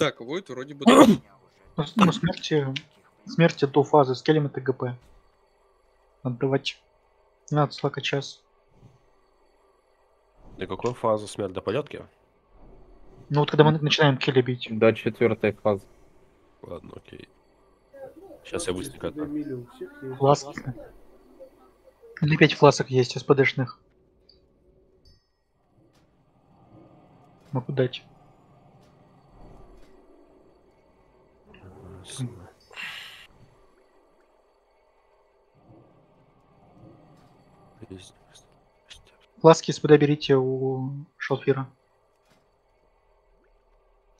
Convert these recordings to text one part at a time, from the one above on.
Так, Войт вроде бы... Ну, смерти, смерти до фазы с келем это ГП. Отдавать. Надо слака час. До какой фазы смерть до полетки? Ну вот когда мы начинаем келли бить. До четвертой фазы. Ладно, окей. Сейчас я быстренько есть. Фласки. Или 5 фласок есть СПДшных. Могу дать. Фласки СПД берите у Шалфира.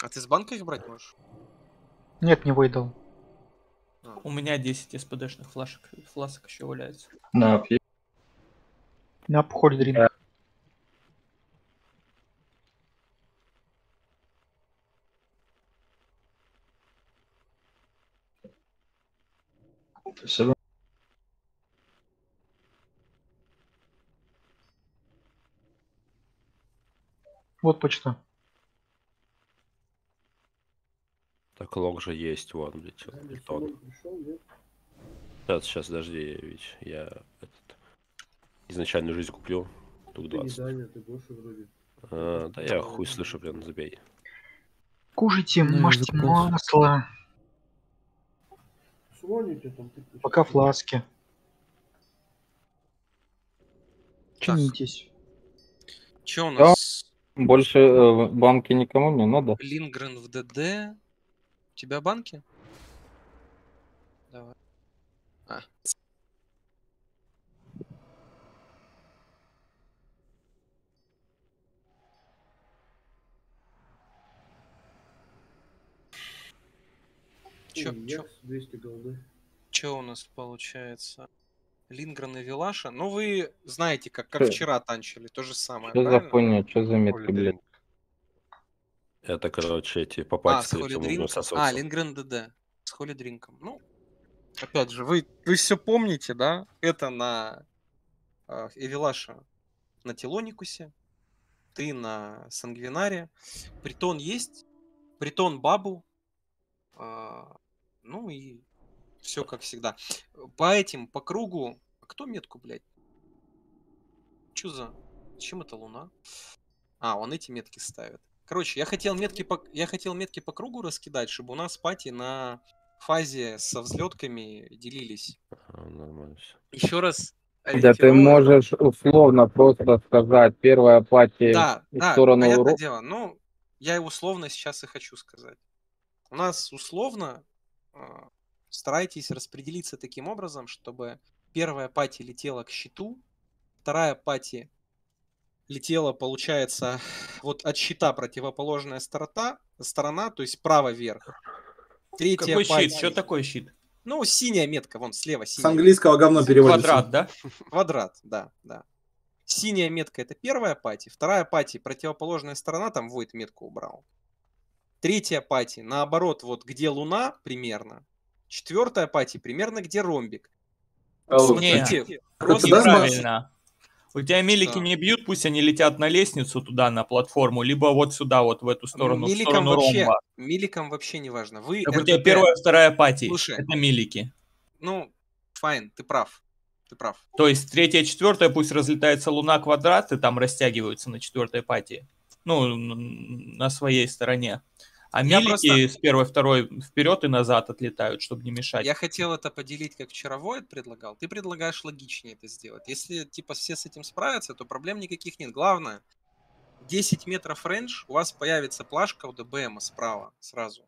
А ты с банка их брать можешь? Нет, не выдал. У меня 10 СПДшных флашек, фласок еще валяется. На пи- Спасибо. Вот почта. Так, лог же есть, вон, блядь, Алексей Бетон. Сейчас, сейчас, подожди, ведь я этот, изначальную жизнь куплю. Тут Ты не 20. Даня, ты Гоша вроде. А, да я хуй слышу, блин, забей. Кушайте, Ну, мажьте масло. Слоните там. ты Пока фласки. Чинитесь. Че у Да. нас? Больше э, банки никому не надо. Лингрен в ДД. У тебя банки? Давай. А. Чё, Ой, чё, Якс, 200 голды. чё у нас получается? Лингрен и Вилаша. Ну, вы знаете, как, как Чё? вчера танчили, то же самое, Что за хуйня? Что за метки, блядь? Это, короче, эти А, попасть с Дринком? А, Лингрен ДД. С Холли Дринком. Ну, опять же, вы, вы все помните, да? Это на э, Эвилаша на Телоникусе, ты на Сангвинаре. Притон есть, притон Бабу. а, ну и все как всегда. По этим, по кругу... А кто метку, блядь? Чё за... Чем это Луна? А, он эти метки ставит. Короче, я хотел метки по, я хотел метки по кругу раскидать, чтобы у нас пати на фазе со взлетками делились. Нормально. Еще раз. Да ты можешь условно просто сказать, первая пати Да, в да, сторону урок. дело. Ну, я условно сейчас и хочу сказать. У нас условно старайтесь распределиться таким образом, чтобы первая пати летела к щиту, вторая пати летела, получается, вот от щита противоположная сторона, сторона, то есть право вверх. Третья Какой пати- щит? Что такое щит? Ну, синяя метка, вон слева С синяя. английского говно переводится. Квадрат, да? Квадрат, да, да. Синяя метка это первая пати, вторая пати противоположная сторона, там Войт метку убрал. Третья пати, наоборот, вот где Луна примерно. Четвертая пати примерно где ромбик. А. Смотрите, просто да, Неправильно. У тебя милики Что? не бьют, пусть они летят на лестницу туда, на платформу, либо вот сюда, вот в эту сторону, в миликом сторону вообще, ромба. миликом вообще не важно. Вы Так у тебя первая, вторая пати. Слушай. Это милики. ну, fine, ты прав, ты прав. То есть третья, четвертая, пусть разлетается луна квадраты, там растягиваются на четвертой пати. Ну, на своей стороне. А Я милики просто- с первой, второй вперед и назад отлетают, чтобы не мешать. Я хотел это поделить, как вчера Войт предлагал. Ты предлагаешь логичнее это сделать. Если, типа, все с этим справятся, то проблем никаких нет. Главное, 10 метров range, у вас появится плашка у DBM а справа сразу,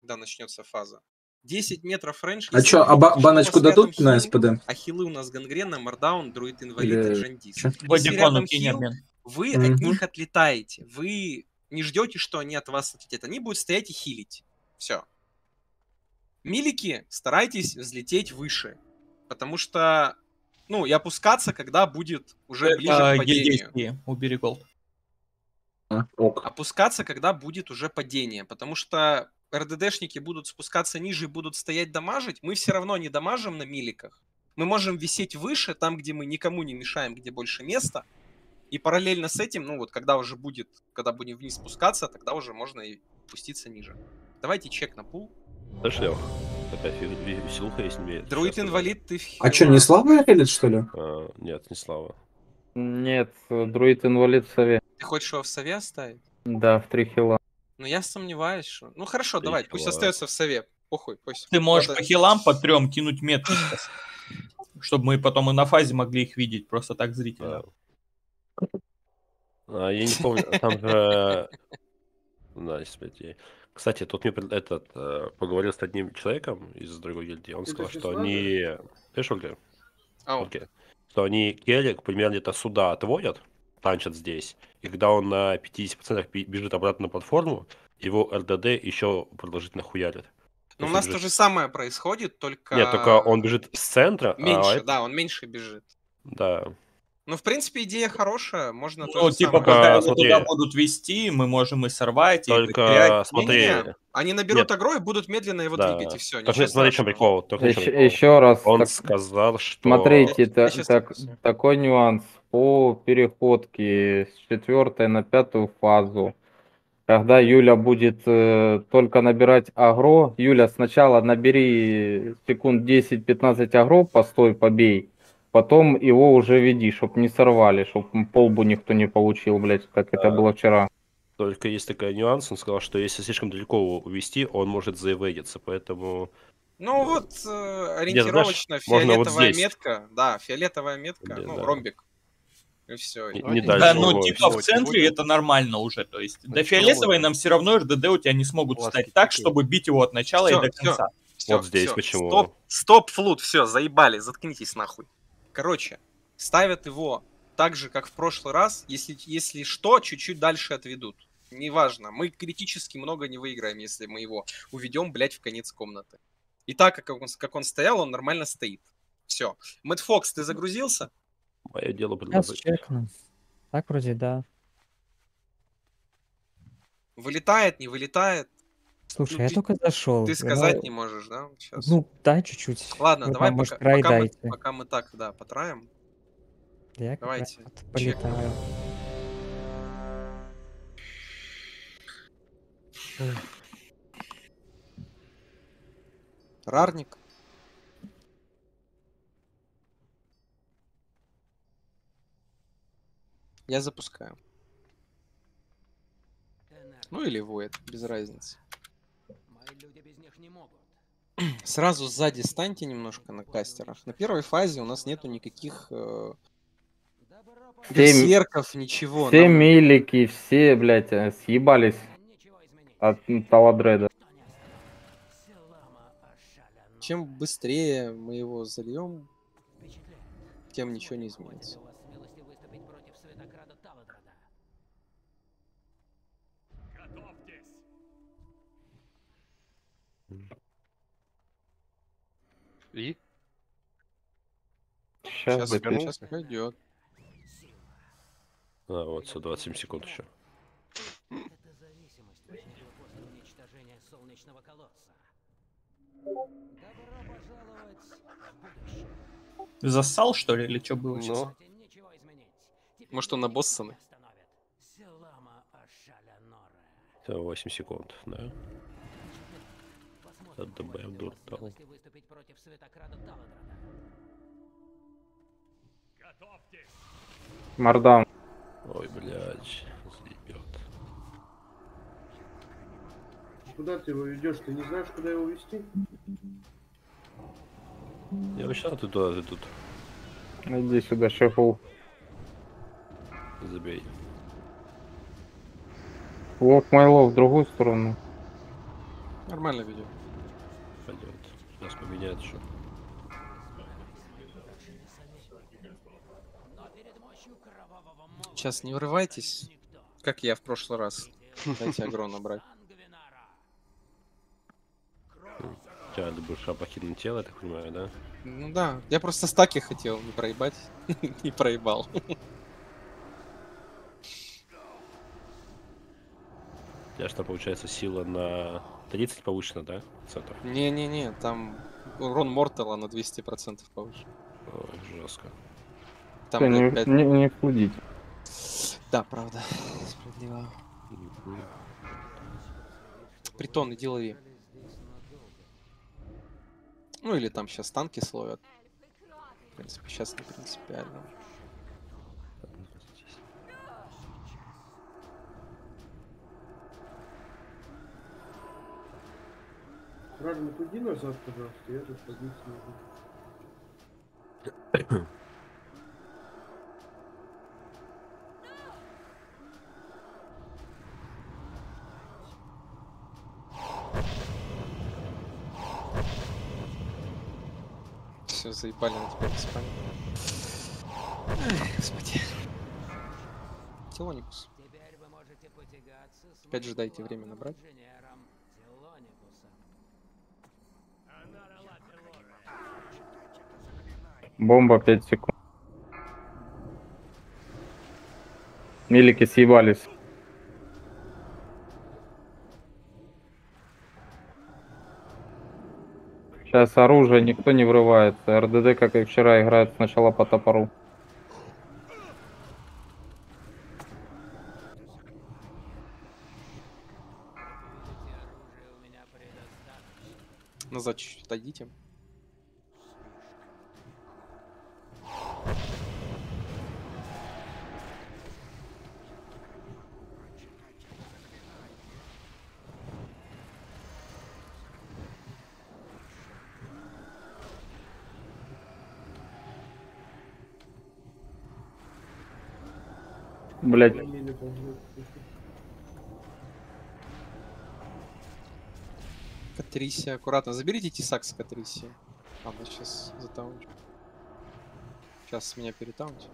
когда начнется фаза. 10 метров рейндж. А а ба- что у баночку дадут на хил, СПД? А хилы у нас гангрена, мардаун, друид инвалид Или и жандис. чё? Если Бодикону хил, вы Мгм. от них отлетаете. Вы не ждете, что они от вас отлетят. Они будут стоять и хилить. Все. Милики, старайтесь взлететь выше. Потому что, ну, и опускаться, когда будет уже ближе Это к падению. убери голд. А, Ок. Опускаться, когда будет уже падение. Потому что РДДшники будут спускаться ниже и будут стоять дамажить. Мы все равно не дамажим на миликах. Мы можем висеть выше, там, где мы никому не мешаем, где больше места. И параллельно с этим, ну вот, когда уже будет, когда будем вниз спускаться, тогда уже можно и спуститься ниже. Давайте чек на пул. Слышь, ве- ве- веселуха есть мне. Друид-инвалид, ты в А что, не слабая релит, что ли? А, нет, не слава. Нет, друид инвалид в сове. Ты хочешь его в сове оставить? Да, в три хила. Ну, я сомневаюсь, что... Ну, хорошо, Три давай, пусть остается в сове. Похуй, пусть. Ты можешь Надо- по хилам по трем кинуть метки сейчас. Чтобы мы потом и на фазе могли их видеть, просто так зрительно. Да. А, я не помню, там же... Да, кстати. Кстати, тут мне этот э, поговорил с одним человеком из другой гильдии. Он сказал, же что они... Ты что. Окей. Что они Келик примерно где-то сюда отводят, танчат здесь, и когда он на 50% би- бежит обратно на платформу, его РДД еще продолжительно хуярит. Ну, у нас он то бежит- же самое происходит, только... Нет, только он бежит с центра, а Меньше, это- да, он меньше бежит. да. Ну, в принципе, идея хорошая, можно Ну, типа, самое. когда его смотри. туда будут вести, мы можем и сорвать, и Только потерять. смотри, Не-не-не, Они наберут Нет. агро и будут медленно его да. двигать, и все. Только смотри, чем прикол. только Еще, прикол. еще раз. Он так- сказал, что... Смотрите, Я та- так- такой нюанс по переходке с четвертой на пятую фазу. Когда Юля будет э, только набирать агро, Юля, сначала набери секунд 10-15 агро, постой, побей. Потом его уже веди, чтоб не сорвали, чтоб полбу никто не получил, блядь, как это Да. было вчера. Только есть такой нюанс, он сказал, что если слишком далеко его увести, он может заэвейдиться, поэтому... Ну вот, э, ориентировочно можно вот фиолетовая здесь. метка, да, фиолетовая метка, Где, ну, да. ромбик. И все. Не, Ну, не да, дальше Да, ну типа в центре это нормально уже. То есть до Начало. фиолетовой нам все равно РДД у тебя не смогут вас встать такие. так, чтобы бить его от начала Всё, и до конца. Вот здесь почему. Стоп, стоп, флут, все, заебали, заткнитесь нахуй. Короче, ставят его так же, как в прошлый раз, если, если что, чуть-чуть дальше отведут. Неважно, мы критически много не выиграем, если мы его уведем, блядь, в конец комнаты. И так, как он, как он стоял, он нормально стоит. Все. Мэтт Фокс, ты загрузился? Мое дело предложить. Так вроде да. Вылетает, не вылетает? Слушай, Ну, я ты- только зашел. Ты сказать не можешь, да? Сейчас. Ну, дай чуть-чуть. Ладно, Вы давай там, может, пока, пока, мы, пока мы так, да, потраем. Я давайте, вот полетаю. Рарник. Я запускаю. Ну или воет, без разницы. Сразу сзади станьте немножко на кастерах. На первой фазе у нас нету никаких э, берсерков, ничего. все Нам- милики, все, блядь, э, съебались от Таладреда. Чем быстрее мы его зальем, тем ничего не изменится. И? Сейчас, Сейчас, блядь, сейчас пойдет. А, вот, все, 27 секунд еще. Зассал, что ли, или что было сейчас? Ну, Может, он на боссаны? Все, 8 секунд, да. ДБ вдруг дал. Мардан. Ой, блядь, заебет. Куда ты его ведешь? Ты не знаешь, куда его вести? Я вообще ты туда, ты тут Иди сюда, шефу. забей. Лок Майло в другую сторону. Нормально ведет. Сейчас поменяет еще. Сейчас не врывайтесь, как я в прошлый раз. Дайте агро набрать. Тебя душа покинуть тело, я так понимаю, да? Ну да, я просто стаки хотел не проебать. Не проебал. У тебя что получается сила на 30 повышена, да? Центов. Не-не-не, там урон Мортала на 200% повыше. Ой, жестко. Там, не, блядь, пять- не, не флудить. Да, правда. Справедливо. Притон, иди лови. Ну или там сейчас танки словят. В принципе, сейчас не принципиально. Ладно, туди назад, пожалуйста, я тут позицию могу. Все, заебали на тебя спать. Господи. Телоникус. Опять же дайте время набрать. Бомба 5 секунд. Милики съебались. Сейчас оружие никто не врывается. РДД, как и вчера, играет сначала по топору. Назад чуть-чуть отойдите. Блять, Ползут. Катрисия, аккуратно. Заберите тесак с Катрисии. Ладно, сейчас затаунчу. Сейчас меня перетаунить.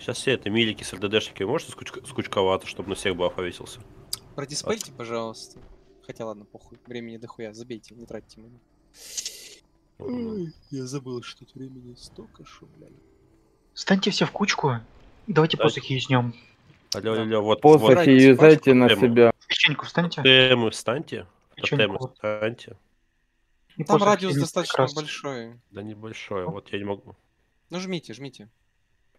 Сейчас все это милики с РДДшниками может скуч- скучковато, чтобы на всех баф повесился. Продиспейте, пожалуйста. Хотя ладно, похуй. Времени дохуя. Забейте, не тратьте минут. Ой, я забыл, что тут времени столько, что, блядь. Станьте все в кучку давайте Да. посохи юзнем. Алло, алло, вот, посохи вот юзайте на пачку. себя. Встаньте. тотемы встаньте, Священнику тотемы вот. встаньте. И Там радиус достаточно большой. Да небольшое, вот я не могу. Ну жмите, жмите.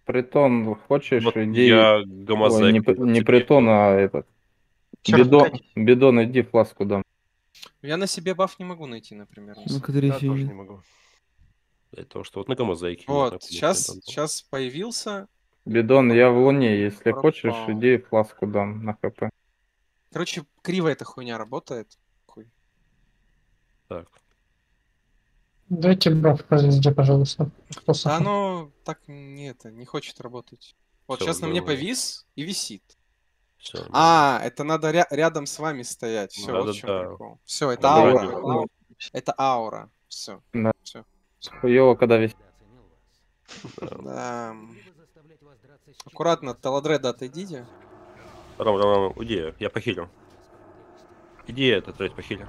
Притон, хочешь, Вот иди... я Ой, гомозек. не, п- не притон, а этот. Бидон, бидон, иди фласку дам. Я на себе баф не могу найти, например. Ну, Я тоже не могу. Того, что вот на гомозеке. не Вот, сейчас, сейчас появился. Бидон, я в луне, если Пропал. хочешь, иди фласку дам на хп. Короче, криво эта хуйня работает. Хуй. Так, Дайте баф по звезде, пожалуйста. Кто Да оно так не это, не хочет работать. Вот Всё, сейчас на мне ну. повис и висит. все. А, это надо ря- рядом с вами стоять. Все, вот в чем Да-да-да. прикол. Все, это Да, аура. Ну, Это аура. Все. Да. Все. Хуёво, когда весь... Да. Аккуратно, от Таладреда отойдите. Ром, Ром, Ром, уйди, я похилю. Иди это, то есть похилю.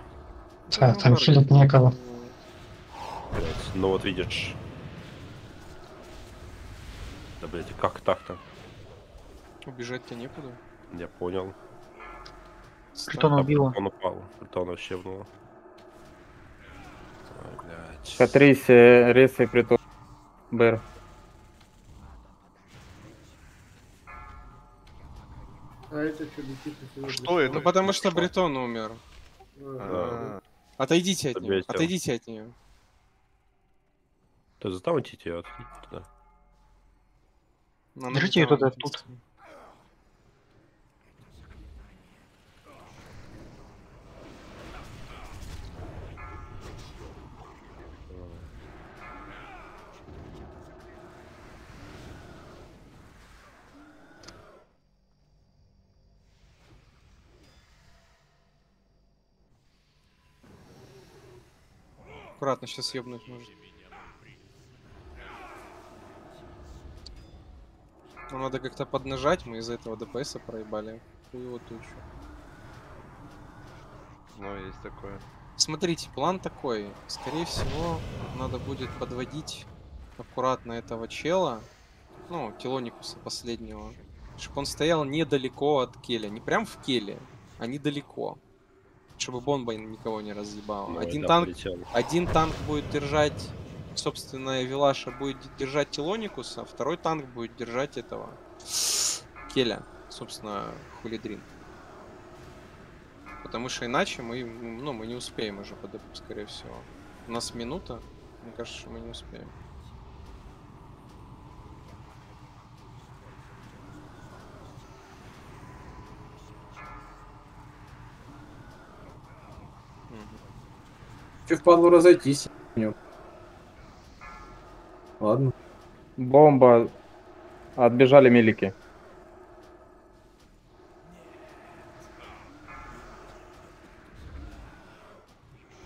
Да, там хилить некого. Блядь, ну вот видишь. Да, блядь, и как так-то? Убежать-то некуда. Я понял. Притона А, убила. Он упал. Он вообще. Ой, блядь. Катрисия, ресай притон. Бэр. А это что, летит? Что это? Ну потому что Бретон умер. А, Отойдите от нее. Отойдите от нее. Ты заставите ее отходить туда. Держите её туда, тут. Аккуратно, сейчас ебнуть может. Нам надо как-то поднажать, мы из-за этого ДПС проебали. Хуево тучу. Ну, есть такое. Смотрите, план такой. Скорее всего, надо будет подводить аккуратно этого чела, ну, Телоникуса последнего, чтобы он стоял недалеко от Келя. Не прям в Келе, а недалеко. Чтобы бомба никого не разъебала. Ну, один танк полетел. Один танк будет держать, собственно, Вилаша будет держать Телоникуса, второй танк будет держать этого Келя, собственно, Хулидрин. Потому что иначе мы, ну, мы не успеем уже по депу, скорее всего. У нас минута, мне кажется, что мы не успеем. Че впадло разойтись? Ладно. Бомба. Отбежали милики.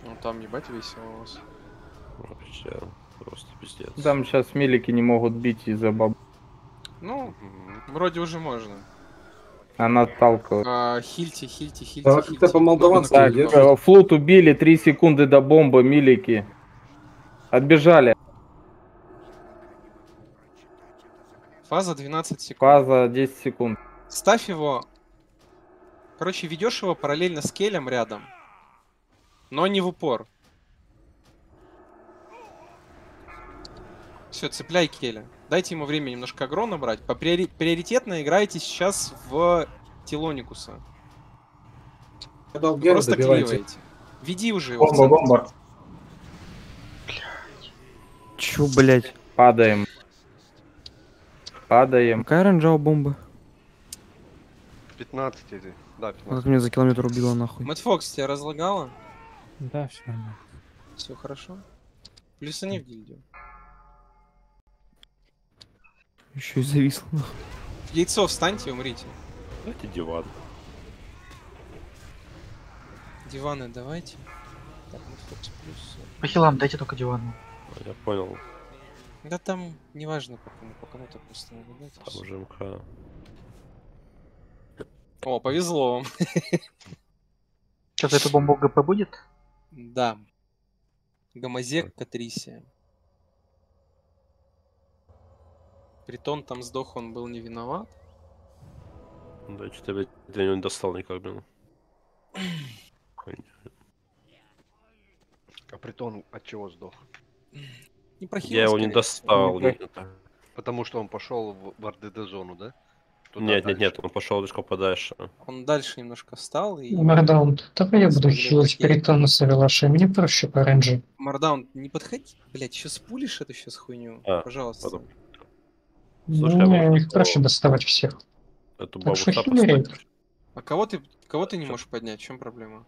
Ну там ебать весело у вас. Вообще, просто пиздец. Там сейчас милики не могут бить из-за баб. Ну, вроде уже можно. Она отталкивает. А, хильте, хильте, хильте, Да, хильте. как-то по-молдавански э, флут убили, 3 секунды до бомбы, милики. Отбежали. Фаза 12 секунд. Фаза 10 секунд. Ставь его. Короче, ведешь его параллельно с Келем рядом. Но не в упор. Все, цепляй Келя. Дайте ему время немножко агро набрать. По приори- приоритетно играйте сейчас в Телоникуса. Просто добивайте. кливаете. Веди уже его. Бомба, бомба. Чё, блядь? Падаем. Падаем. Какая оранжевая бомба? 15 или... Да, А 15. как меня за километр убила нахуй? Мэтт Фокс, тебя разлагало? Да, все нормально. Все хорошо. Плюс они в гильдию. Еще и зависло. Яйцо встаньте и умрите. Дайте диван. Диваны давайте. Так, Мэтт Фокс плюс. По хилам дайте только диван. Я понял. Да там неважно по кому, по кому-то просто надо Там уже МК. О, повезло вам. Сейчас эту бомбу ГП будет? Да. Гомозек Катрисия. Притон там сдох, он был не виноват. Да, что-то я, для него не достал никак, блин. А притон от чего сдох? Не про хила, Я его не достал. Не. Потому что он пошел в, в РДД зону, да? Туда Нет, нет, дальше. нет, он пошел лишь подальше. Он дальше немножко встал и... Мардаун, давай я буду хилить. Перитона с Авилашей. Мне проще по рейнджу. Мардаун, не подходи. Блять, еще спулишь эту сейчас хуйню? А, Пожалуйста. потом. Слушай, а Ну, мне может, их проще то- доставать всех. Эту Так что поставишь? А кого ты, кого ты не можешь поднять? В чем проблема?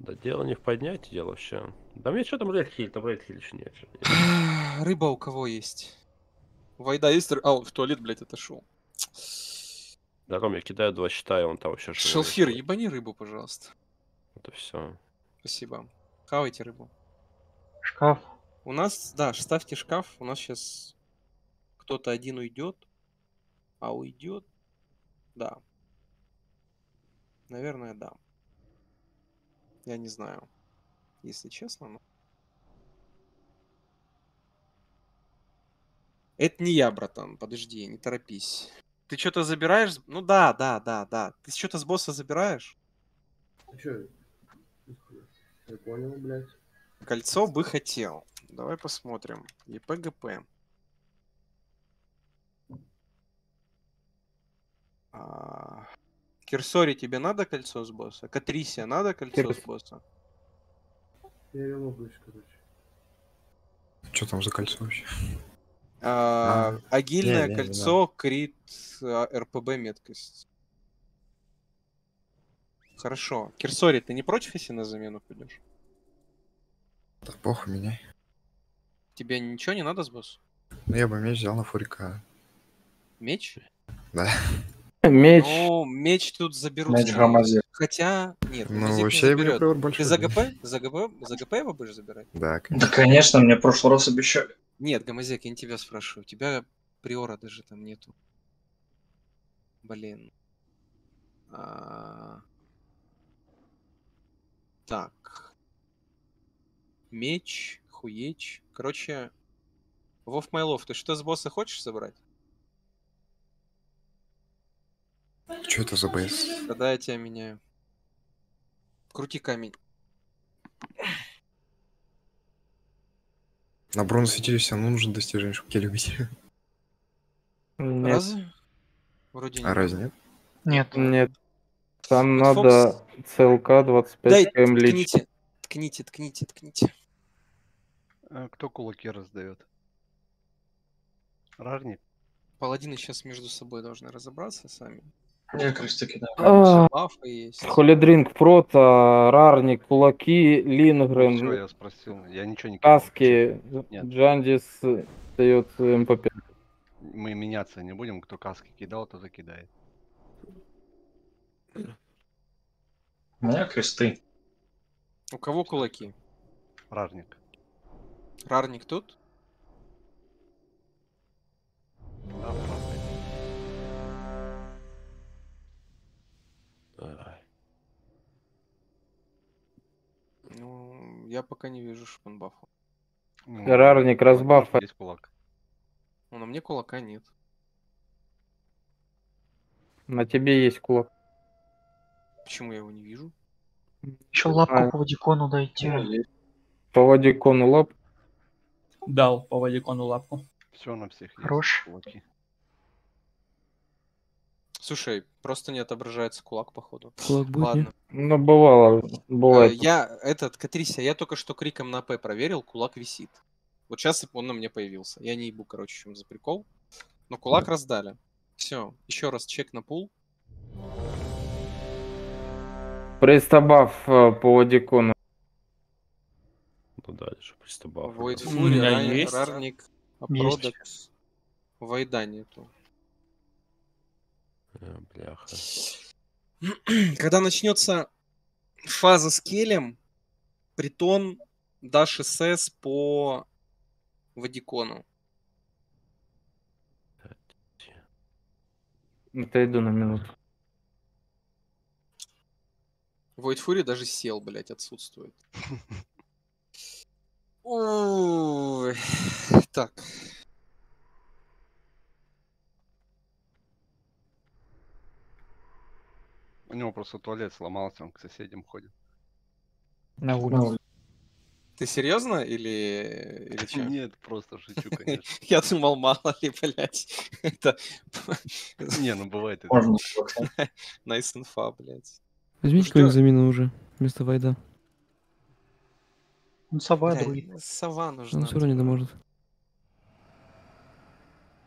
Да дело не в поднятии, дело вообще. Да мне что там рейд хиль, там рейд хиль еще нет. Рыба у кого есть? У Вайда есть... А, в туалет, блядь, отошел. Да, Ром, я кидаю два щита, и он там вообще живой. Шелфир, ебани рыбу, пожалуйста. Это все. Спасибо. Хавайте рыбу. Шкаф. У нас, да, ставьте шкаф. У нас сейчас кто-то один уйдет. А уйдет. Да. Наверное, да. Я не знаю. Если честно, но. Это не я, братан. Подожди, не торопись. Ты что-то забираешь? Ну да, да, да, да. Ты что-то с босса забираешь? Че? Я понял, блядь. Кольцо бы хотел. Давай посмотрим. ЕПГП. А, Кирсори, тебе надо кольцо с босса? Катрисия, надо кольцо с Кирс- босса? Я релогаюсь, короче. Что там за кольцо вообще? А, Агильное не, не кольцо, крит, а, РПБ меткость. Хорошо. Кирсори, ты не против, если на замену пойдешь? Да похуй меняй. Тебе ничего не надо с боссом? Ну я бы меч взял на фурика. Меч? Да. Меч. Ну, меч тут заберут. Меч всего. Хотя, нет, Ну, не вообще мне заберет. приор больше. Ты за. ГП? За ГП? За ГП его будешь забирать? Да, Да, конечно. конечно, мне в прошлый раз обещали. Нет, Гамазек, я не тебя спрашиваю. У тебя приора даже там нету. Блин. А, Так. Меч, хуеч. Короче, Вов Майлов, ты что с босса хочешь забрать? Что это за БС? Тогда я тебя меняю. Крути камень. На бронзу светились все равно нужно достижение, чтобы кель убить. Нет, Разве? Вроде А нет. разве нет? Нет. нет. Там Вот надо Фокс- ЦЛК 25 Дай, км лич. ткните, ткните, ткните, ткните. А Кто кулаки раздает? Рарник? Паладины сейчас между собой должны разобраться сами. Я кресты кидаю. А, Бафы есть. Холидринг, Прота, Рарник, Кулаки, Все, Лингрен, я спросил. Я ничего не кидал. Каски, Нет. Джандис дает МП5. Мы меняться не будем. Кто каски кидал, то закидает. У меня кресты. У кого кулаки? Рарник. Рарник тут? Да, Ну, я пока не вижу, что он бафал. Ну, Рарник, разбаф. Есть кулак. Ну, на мне кулака нет. На тебе есть кулак. Почему я его не вижу? Еще лапку знаю. по Вадикону дайте. Поводи кону лап. Дал по Вадикону лапку. Все на всех есть Хорош. кулаки. Слушай, просто не отображается кулак, походу. Кулак будет, Ладно. Ну, бывало, Э, бывает. Я, этот, Катрися, я только что криком на П проверил, кулак висит. Вот сейчас он на мне появился. Я не ебу, короче, чем за прикол. Но кулак раздали. Все, еще раз чек на пул. Пристабав э, по Вадикону. Ну пристабав. Fury, меня Рай- есть. Рарник, Есть. Апродакс. Вайда нету. Э, Бляха. Когда начнется фаза с келем, притон дашь СС по Вадикону. Отойду на минуту. Fury даже сел, блядь, отсутствует. Ой, Так. У него просто туалет сломался, он к соседям ходит. На улице. Ты серьезно или, или чё? Нет, просто шучу, конечно. Я думал, мало ли, блядь. Это Не, ну бывает. Можно. nice инфа, блядь. Возьмите какую-нибудь замену уже вместо Вайда. Ну, сова, Блядь. Сова нужна. Он все равно не типа. доможет.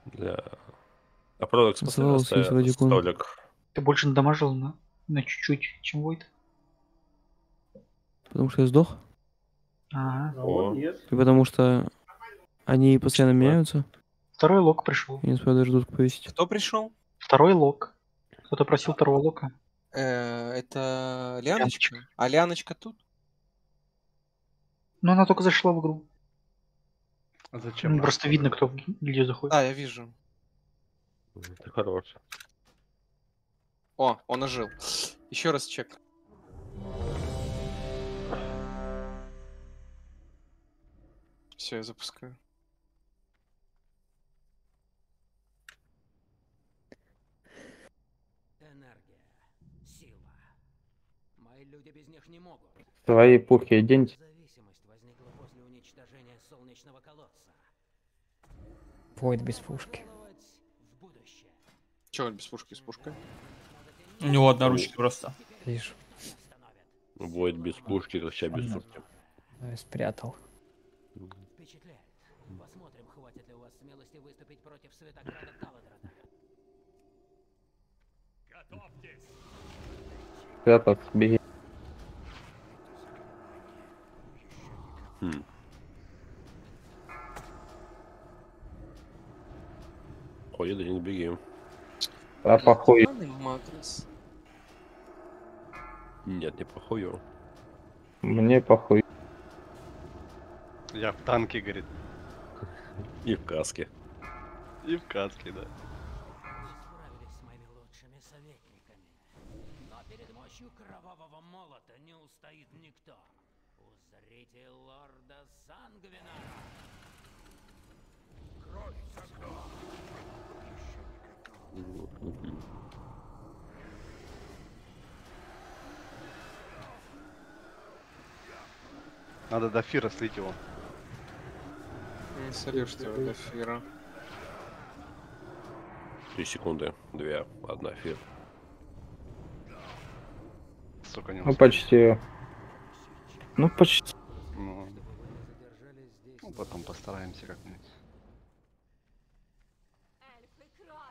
Для... А продукт Вадикон. столик. Ты больше надамажил на, на чуть-чуть, чем Войд. Потому что я сдох. Ага. А О. нет. И потому что они постоянно меняются. Второй лок пришел. И не успевают даже дудку повесить. Кто пришел? Второй лок. Кто-то просил второго лока. Э, Это Ляночка. А Ляночка тут? Но она только зашла в игру. А зачем? Ну, просто видно, кто в гильдию заходит. Да, я вижу. Ты хорош. О, он ожил. Еще раз чек. Все, я запускаю. Энергия. Сила. Мои люди без них не могут. Свои пухи оденьте. Зависимость возникла после уничтожения солнечного колодца. Войд без пушки. В будущее. Че он без пушки, с пушкой? У него одна ручка просто. Вижу. Будет без пушки, вообще без сутки. Я спрятал. Впечатляет. Посмотрим, хватит ли у вас смелости выступить против Светограда Таладрана. Святос, беги. Хм. Ходит, да не беги. А похуй. Макрос. Нет, не похую. Мне похуй. Я в танке, говорит. И в каске. И в каске, да. Справились с моими лучшими советниками. Но перед мощью кровавого молота не устоит никто. Узрите лорда Сангвинара. Кровь за кровь. Мгм. Надо до Фира слить его. Не солишь ты до эфира. Три секунды. Две. Одна фир. Сука, не Ну, успел. почти. Ну, почти. Ну, ну, потом постараемся как-нибудь.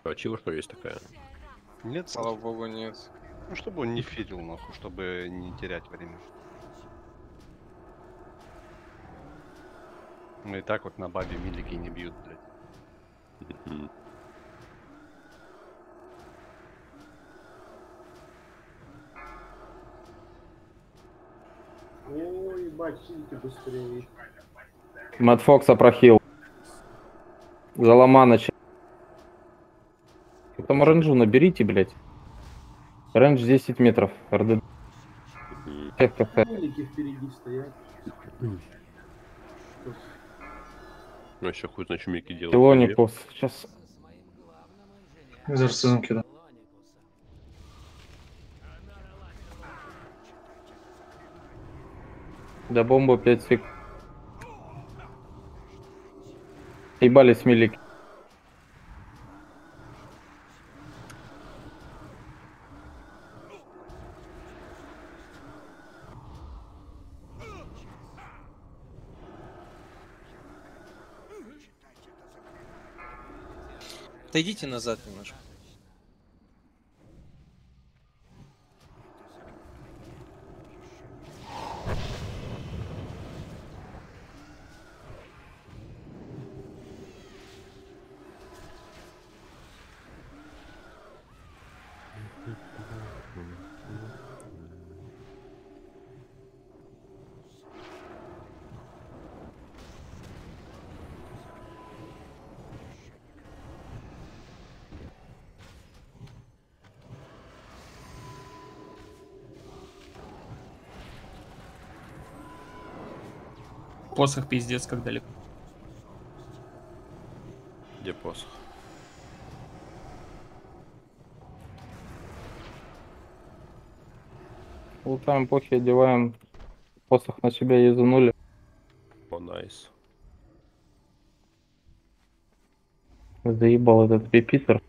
А чего что есть такая? Нет, Слава богу, нет. Ну, чтобы он не фидил, нахуй, чтобы не терять время. Ну и так вот на бабе милики не бьют, блядь. Ой, ебать, сидите быстрее. Мэтт Фокса прохил. Залома начал. Там оранжу наберите, блядь. Рейндж 10 метров. РД. Всех КФ. Милики впереди стоят. Ну еще хуй что Микки делает. Телоникус. Сейчас. Экзорцизм кидал. До бомбы 5 сек. Ебались милики. Отойдите назад немножко. Посох пиздец, как далеко. Где посох? Лутаем похи, одеваем посох на себя и занули. О, найс. Заебал этот пипитер.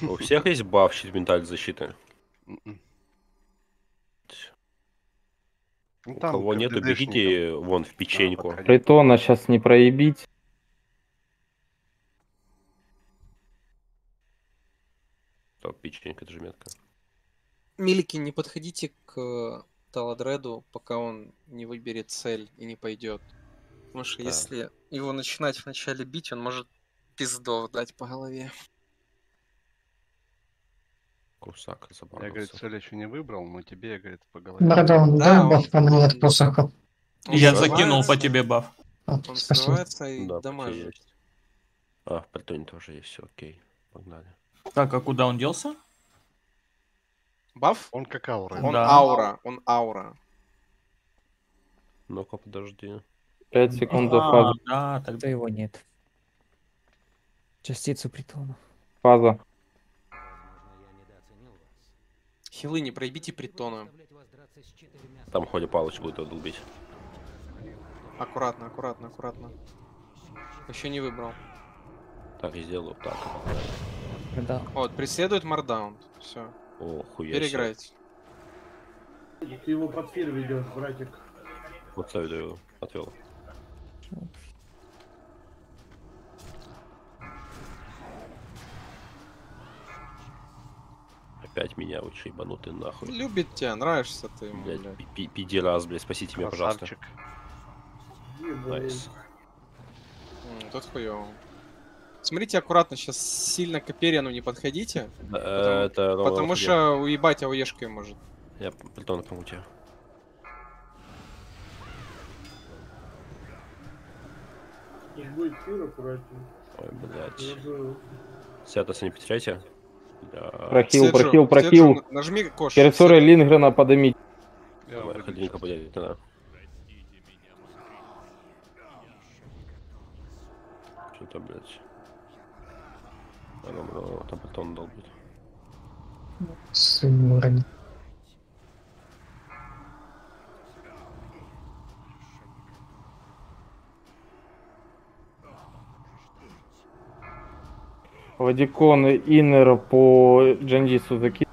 У всех есть баф щит менталь защиты? У там кого нету, бегите вон в печеньку. подходи. Притона сейчас не проебить. Стоп, печенька, это же метка. Милики, не подходите к Таладреду, пока он не выберет цель и не пойдет. Потому что Да. если его начинать вначале бить, он может пиздов дать по голове. Кусак Я, говорит, цель еще не выбрал, но тебе, говорит, по голове. Бардон, Да, дай он- баф по мне от. Он Я закинул по тебе баф. А, Он спасибо. и Да, дамажит. есть. А, в притоне тоже есть, все, окей. Погнали. Так, а куда он делся? Баф? Он как аура. Он Да. аура, он аура. Ну-ка, подожди. 5 секунд до А, фазы. да, Тогда тогда его нет. Частицу притона. Фаза. Хилы не проебите притона. Там ходи палыч будет его долбить. Аккуратно, аккуратно, аккуратно. Еще не выбрал. Так, и сделаю так. Да. Вот, преследует мардаун. Все. О, хуя. Переиграйте. Ты его под фир ведешь, братик. Вот ставлю его. Отвел. Опять меня вы че ебанутый нахуй. Любит тебя, нравишься ты ему, Блядь, блядь. пи- пи- пидерас, блядь, спасите меня, пожалуйста. Найс. М, Тут хуёво. Смотрите аккуратно, сейчас сильно к Апериану не подходите. Да, Потому, э, это потому что уебать ауешкой может. Я притон фир аккуратнее. Ой, блядь. Сятоса не потеряйте. Прохил, Седжу, прохил, прохил. на- Нажми кош. Территория Лингрена подымить. Давай, выйду ходинка сейчас. подойдет, да. Что-то, блядь. А, ну, ну, там потом долбит. Сын Вадикон Иннер по Джандису закид.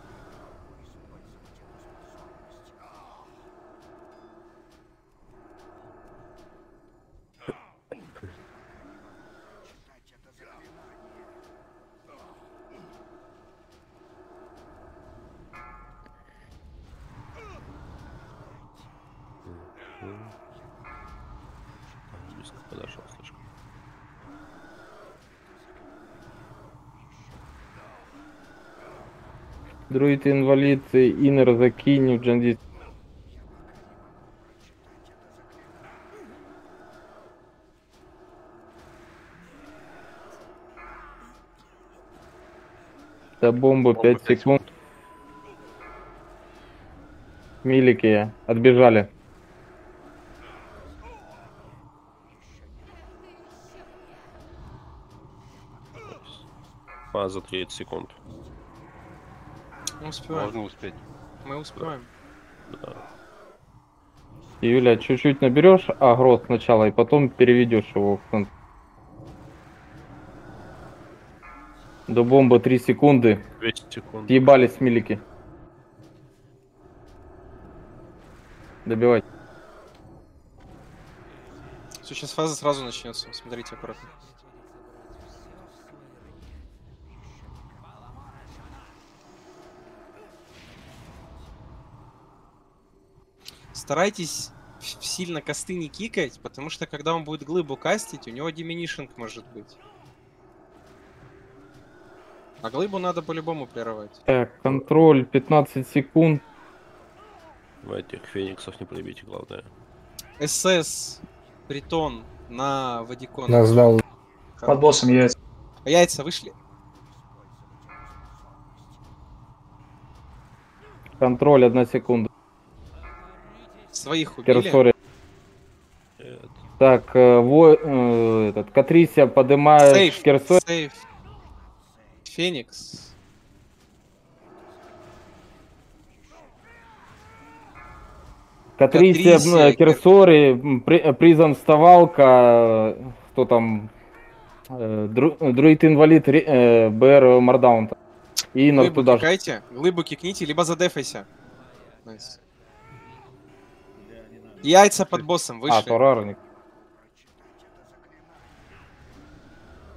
Друид инвалид, Иннер закинь в Джандис. До бомбы 5 секунд. Милики отбежали. Фаза 30 секунд. Мы успеваем. Можно успеть. Мы успеваем. Да. Юля, чуть-чуть наберешь агро сначала и потом переведешь его в центр. До бомбы 3 секунды. 200 секунд. Съебались милики. Добивать. Все, сейчас фаза сразу начнется. Смотрите аккуратно. Старайтесь в- сильно косты не кикать, потому что когда он будет глыбу кастить, у него диминишинг может быть. А глыбу надо по-любому прерывать. Так, контроль 15 секунд. Вы этих фениксов не пробейте, главное. СС, притон на Вадикон. Нас дал. Под боссом яйца. Яйца вышли. Контроль 1 секунда. Своих убили. Керсори. Так, э, во, э, этот, Катрисия поднимает Сейф, сейф. Феникс. Катрисия, Катрисия, э, Керсори, при- э, Призан вставалка, э, кто там, э, Дру- Друид инвалид, Ри- э, БР Мардаун. И Глыбу туда кикайте, глыбу кикните, либо задефайся. Найс. Яйца под боссом А, вышли. Торарник.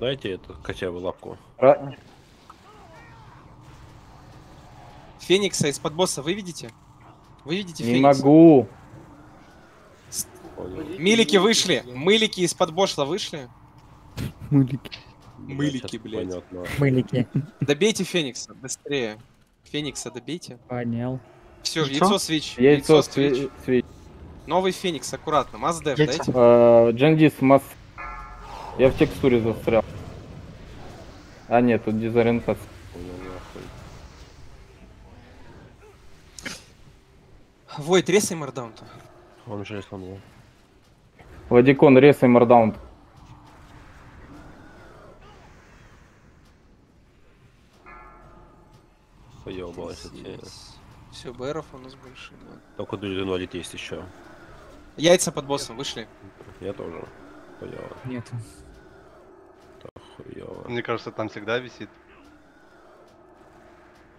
Дайте это хотя бы лапку. Ра- Феникса из-под босса вы видите? Вы видите Не Феникса? могу. Милики вышли. Мылики из-под бошла вышли. Мылики. Мылики, блядь. Понятно. Мылики. Добейте Феникса, быстрее. Феникса добейте. Понял. Все, Яйцо? яйцо свич. Яйцо свич. све- свеч. Новый Феникс, аккуратно. Маздев, дайте. Э, Джандис масс. Я в текстуре застрял. А нет, тут дезориентация. Войт, ресай мардаун-то. Он уже сломал. Вадикон, ресай мардаун. Поебалась эти. Все, БРов у нас больше нет. Только инвалид есть еще. Яйца под боссом вышли. Я тоже. Хуёво. Нет. Хуёво. Мне кажется, там всегда висит.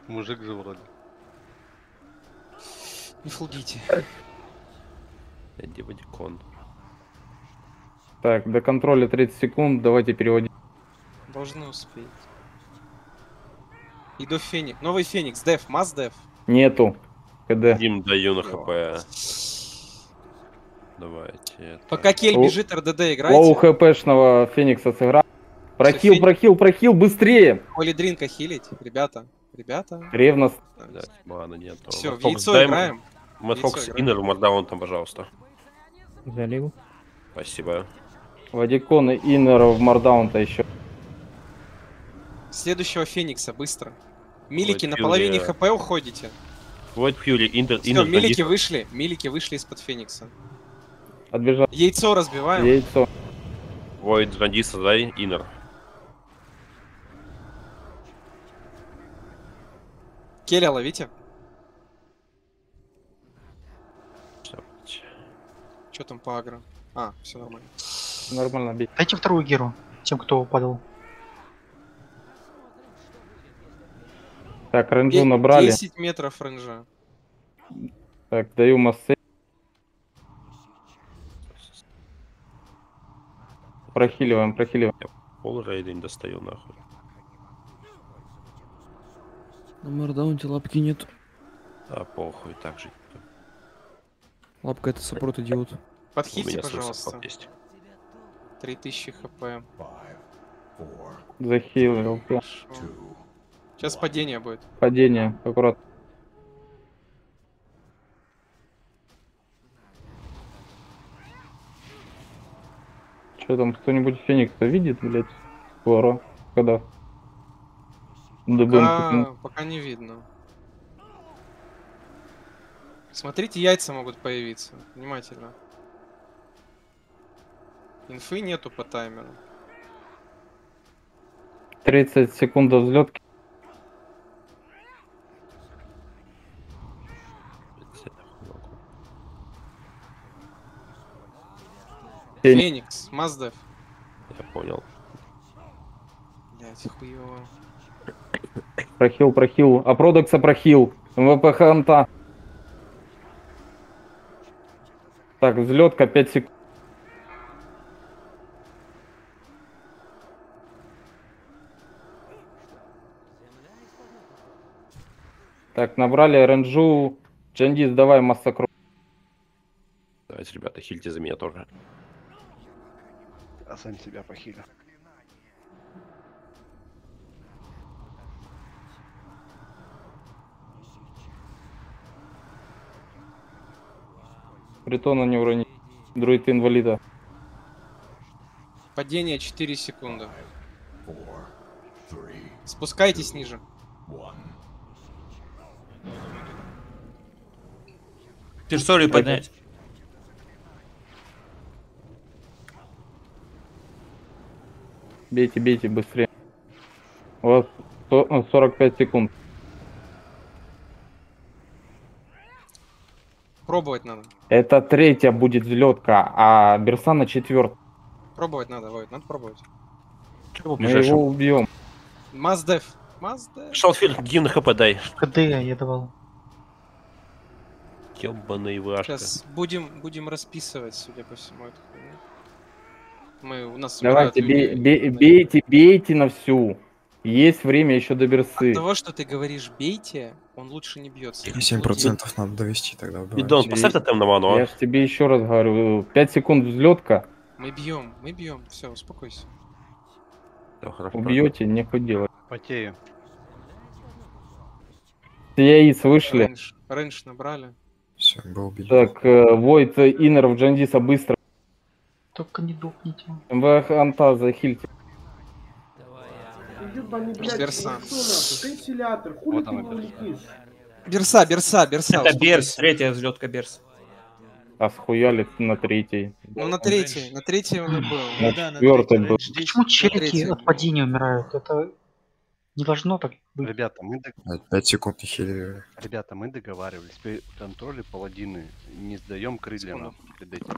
Мужик же вроде. Не фулгите. Иди Вадикон. Так, до контроля 30 секунд, давайте переводить. Должны успеть. Иду Феникс. Новый Феникс. Деф, маз деф. Нету. КД. Дим даю на хп. Давайте. это. Пока Кель Лоу- бежит, РДД Лоу играйте. хпшного Феникса сыграл. Прохил, прохил, прохил, быстрее! Коли дринка хилить. Ребята, ребята. Ревность. Блядь, мана нету. Все, в Мэтт Фокс, яйцо дай играем. Мэтт Яйцо Фокс, играем. Иннер, Мардаун там, пожалуйста. Залил. Спасибо. Вадикон и Иннер в Мардаун-то еще. Следующего Феникса, быстро. Милики, на половине а. хп уходите. Войт Фьюри, Иннер, Все, милики Джандис. вышли. Милики вышли из-под Феникса. Отбежал. Яйцо разбиваем. Яйцо. Войт Джандиса, дай, Иннер. Келя ловите. Что там по агро? А, все нормально. Нормально бей. Дайте вторую геру. Тем, кто падал. Так, ренджу набрали. 10 метров ренжа. Так, даю массы. Прохиливаем, прохиливаем. Пол рейдинг достаю нахуй. На мардаунте лапки нет. А похуй, так жить. Лапка это саппорт идиот. Свой пожалуйста. есть. 3000 хп. Захилил. Сейчас падение будет. Падение, аккурат. Что там, кто-нибудь Феникса видит, блядь? Скоро. Когда? Пока, пока не видно. Смотрите, яйца могут появиться. Внимательно. Инфы нету по таймеру. 30 секунд до взлетки. Феникс. Маздев. Я понял. Блять, хуёво. Прохил, прохил. А продукса прохил. МВП ханта. Так, взлетка 5 секунд. Так, набрали ренджу. Джандис, давай массакру. Давайте, ребята, хильте за меня тоже. А сам себя похилил. Притона не урони. Друид инвалида. Падение 4 секунды. Спускайтесь ниже. Терсорий поднять. Бейте, бейте быстрее. У вас сто- ну, 45 секунд. Пробовать надо. Это третья будет взлетка, а Берсана четвертая. Пробовать надо, Войт, надо пробовать. Мы его убьем. Маздев. Маздев. Шалфиль, гимн хп дай. КД я давал. Ёбаный вашка. Сейчас будем, будем расписывать, судя по всему, эту хуйню. Мы, у нас Давайте, бей- бей- бейте, бейте на всю. Есть время еще до берсы. От того, что ты говоришь бейте, он лучше не бьется. 7% надо довести тогда. убиваем. Бидон, поставь тотем на ману, Я а. ж тебе еще раз говорю, 5 секунд взлетка, Мы бьем, мы бьем. Все, успокойся. Да, хорошо. убьете, нехуй делать. Потею. Яиц вышли. Рейндж, рейндж набрали. Все, был убит. Так, э, Войт Иннеров Джандиса быстро. Только не духните. МВХ Анта захильте. Берса. яйцо нахуй, Вентилятор, хули Вот ты она, его летишь? Берса, берса, берса. Это. Берс, третья взлетка Берс. А схуяли на третий. Ну, на третьей, на третьей он и был. На четвертый был. Почему челики от падения умирают? Это не должно так быть. Ребята, мы, дог- 5 секунд не хилили. Ребята, мы договаривались. При контроле паладины не сдаем крылья нахуй перед этим.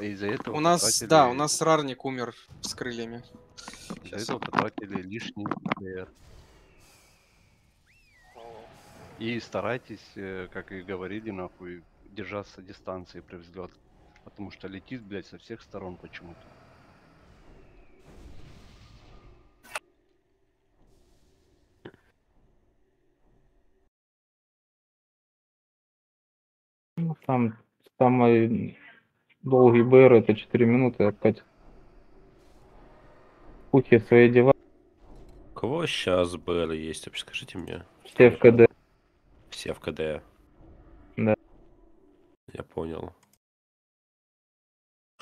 Из-за этого У нас, потратили- да, у нас Рарник умер с крыльями. Из-за этого потратили лишний ДР. И старайтесь, э, как и говорили, нахуй, держаться дистанции при взлете. Потому что летит, блядь, со всех сторон почему-то. Ну, Там самый долгий БР это 4 минуты опять. Пухи свои дела. У кого сейчас БР есть? Вообще скажите мне. Все в КД. Все в КД. Да. Я понял.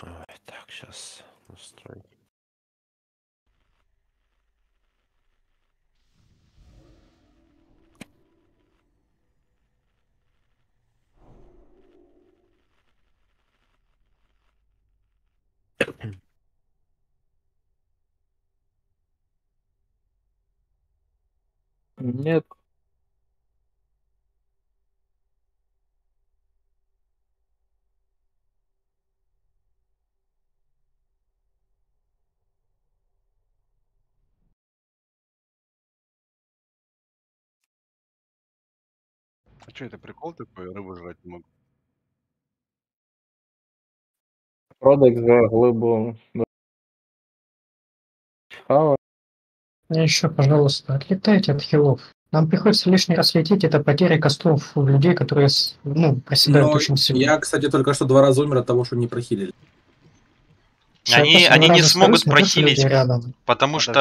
Ой, так, сейчас настрой. Нет. А что это прикол такой? Рыбу жрать не могу. Продекс за глыбу. Хава. Еще, пожалуйста, отлетайте от хилов. Нам приходится лишний раз лететь, это потеря костов у людей, которые с- ну, проседают Но очень сильно. я, кстати, только что два раза умер от того, что не прохилили. Они, они не смогут прохилить, рядом. потому что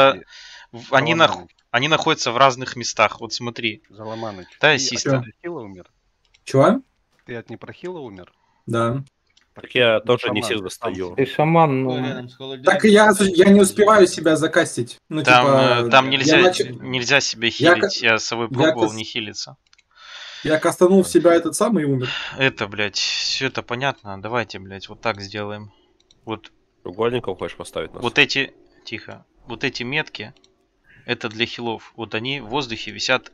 Подожди. они, нах- Заломаныч. они находятся в разных местах. Вот смотри. Заломаныч. Да, ты от непрохила умер? Чего? Ты от непрохила умер? Да. Так я тоже шаман, не сам стою. Ты шаман, ну... Так я, я не успеваю себя закастить. Ну, Там, типа, э, там я нельзя, нач- нельзя себя Я хилить. ка- Я, с собой я пробовал, кас- не хилиться. Я кастанул в себя этот самый и умер. Это, блядь, все это понятно. Давайте, блядь, вот так сделаем. Вот, Треугольником хочешь поставить нас? вот эти, тихо, вот эти метки, это для хилов. Вот они в воздухе висят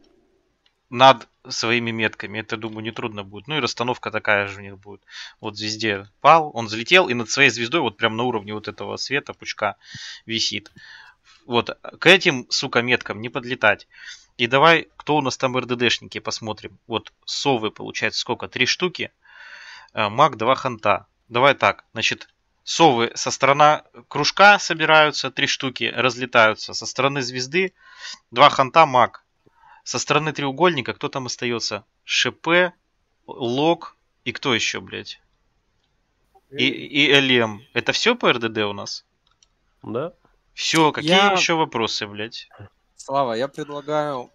над своими метками. Это, думаю, нетрудно будет. Ну и расстановка такая же у них будет. Вот звезде пал, он залетел, и над своей звездой, вот прям на уровне вот этого света, пучка, висит. Вот, к этим, сука, меткам не подлетать. И давай, кто у нас там РДДшники, посмотрим. Вот совы, получается, сколько? Три штуки. Э, Маг, два ханта. Давай так, значит, совы со стороны кружка собираются, три штуки разлетаются. Со стороны звезды два ханта, маг. Со стороны треугольника кто там остается? ШП, Лок и кто еще, блядь? И, и ЛМ. Это все по РДД у нас? Да. Все, какие Я- еще вопросы, блядь? Слава, я предлагаю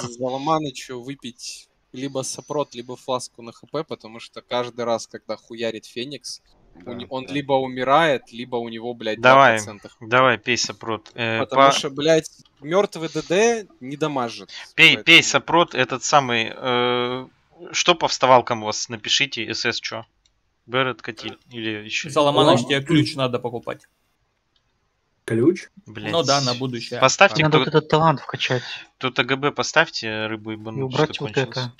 Заломанычу выпить либо сопрот, либо фласку на хп, потому что каждый раз, когда хуярит Феникс, у не- он либо умирает, либо у него, блядь, Давай, 2%. давай, пей сопрот. Э, Потому по- что, блядь, мертвый ДД не дамажит. Пей, пей сопрот, этот самый... э, что по вставалкам у вас? Напишите, СС что? Берет Катиль или еще... Заломаныч, тебе ключ надо покупать. Ключ? Блядь. Ну да, на будущее. Поставьте, Надо кто... вот этот талант вкачать Тут АГБ поставьте, рыбу и и бану, убрать вот кончилось. это.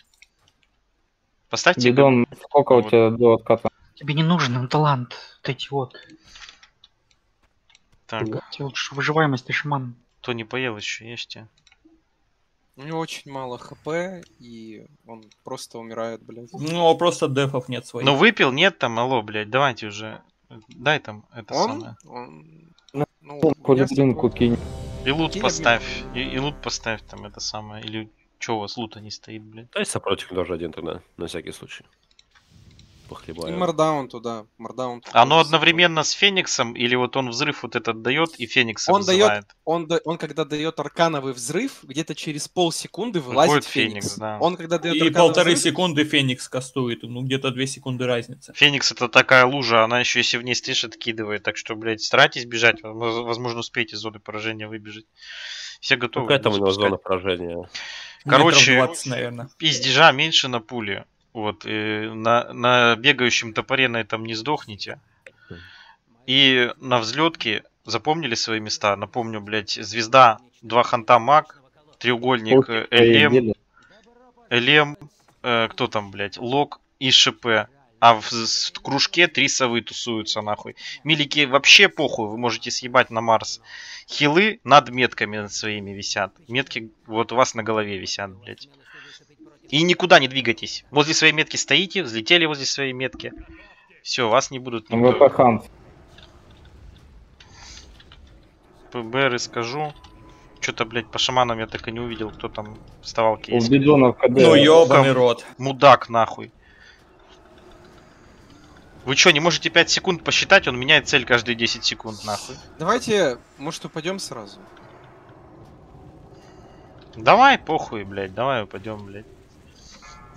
Поставьте Бидон, сколько у Вот. тебя до отката? Тебе не нужен талант. Вот эти вот. Так, вот ш- выживаемость ты шаман. кто не поел еще, ешьте. У него очень мало хп, и он просто умирает, блядь. Ну, просто дефов нет своих. Ну выпил, нет там, алло, блядь, давайте уже. Дай там это Он? самое. Он... Ну, Ну, Поликлинику тобой- кинь. И лут Кинь поставь. И, и лут поставь там это самое. Или что у вас лута не стоит, блядь. Дай сопротик тоже один тогда, на всякий случай. И Похлебаем. Мардаун туда. Мардаун туда Оно одновременно с Фениксом, или вот он взрыв вот этот дает и Феникса Он вызывает? дает, он, да- он когда дает аркановый взрыв, где-то через полсекунды вылазит Феникс. Феникс, да. Он когда дает И полторы взрыв, секунды Феникс кастует, ну где-то две секунды разница. Феникс это такая лужа, она еще если в ней стоишь, откидывает. Так что, блядь, старайтесь бежать. воз- Возможно, успеете из зоны поражения выбежать. Все готовы. Какая там у него зона поражения? Короче, Метров 20, наверное. пиздежа меньше на пуле. Вот, и на, на бегающем топоре на этом не сдохнете. И на взлетке запомнили свои места. Напомню, блядь, звезда, два ханта маг, треугольник э, ЛМ, ЛМ, э, кто там, блядь, Лок и ШП. А в, в кружке три совы тусуются, нахуй. Милики вообще похуй, вы можете съебать на Марс. Хилы над метками над своими висят. Метки вот у вас на голове висят, блядь. И никуда не двигайтесь. Возле своей метки стоите, взлетели возле своей метки. Все, вас не будут никто. МВП Хант. ПБР скажу. Что-то, блядь, по шаманам я так и не увидел, кто там вставал У кейс. Бидона в КД. Ну ёбаный рот. Мудак, нахуй. Вы что, не можете 5 секунд посчитать? Он меняет цель каждые 10 секунд, нахуй. Давайте, может, упадем сразу. Давай, похуй, блядь, давай упадем, блядь.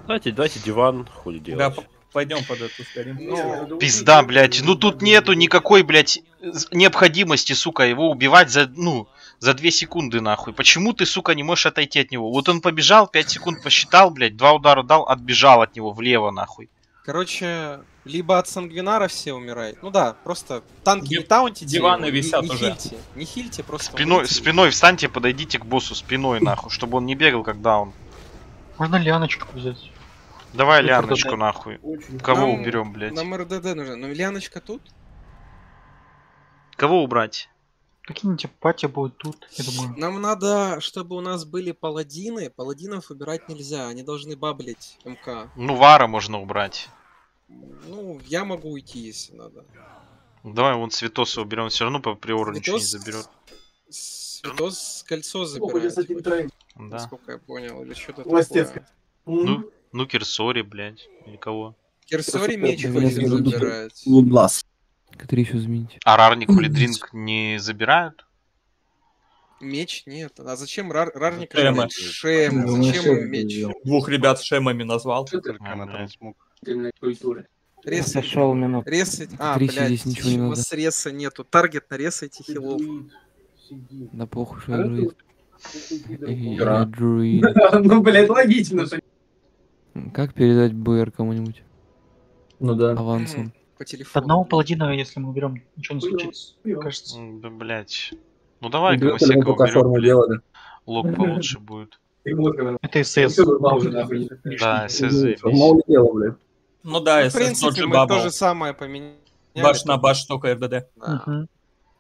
Давайте, давайте диван хули Да, делать. п- пойдем под эту старим. Ну, Пизда, блядь. Ну тут нету никакой, блядь, необходимости, сука, его убивать за, ну, за 2 секунды, нахуй. Почему ты, сука, не можешь отойти от него? Вот он побежал, 5 секунд посчитал, блядь, два удара дал, отбежал от него влево, нахуй. Короче, либо от сангвинара все умирают. Ну да, просто танки Див- не таунтите. диваны не- висят не, уже. Хильте, не хильте, просто Спиной, умрите. спиной встаньте, подойдите к боссу спиной, нахуй, чтобы он не бегал, когда он. Можно лианочку взять? Давай Ну, тогда- нахуй. Очень Кого Нам- уберем, блядь? Нам РДД нужно. Ну, Лианочка тут? Кого убрать? Какие-нибудь пати будут тут, я думаю. Нам надо, чтобы у нас были паладины. Паладинов выбирать нельзя, они должны баблить МК. Ну, Вара можно убрать. Ну, я могу уйти, если надо. Давай вон Светоса уберем, все равно по приору ничего не заберет. Святос кольцо забирает, вроде, Да. насколько я понял, или что-то такое. Ну, ну Кирсори, блядь, или кого? Кирсори меч Да, вроде я забыл. забирает. Лудлас. Котрі ще змінить. А Рарник Хулидринг не забирают? Меч нет. А зачем рар, рарника? Шемы. забирать? Шем. Ну, Зачем меч? Двух ребят с шемами назвал. А, культуры. Ресать. Сошел минут. Ресать. А, блядь, здесь ничего не у надо. вас реса нету. Таргет наресайте хилов. Сидит, сидит. Да похуй, я. Эй, Ира. Я. Ну, блядь, логично же. Как передать БР кому-нибудь Ну да. авансом? По От телефону. одного паладина, если мы уберем, ничего не случится, мне кажется. Да, блядь. Ну давай-ка мы всякого пока уберем, делали. Лог получше будет. Это СС. Да, СС заебись. Блядь. Ну да, Ну, в принципе, мы то же самое поменяли. Баш на баш только РДД.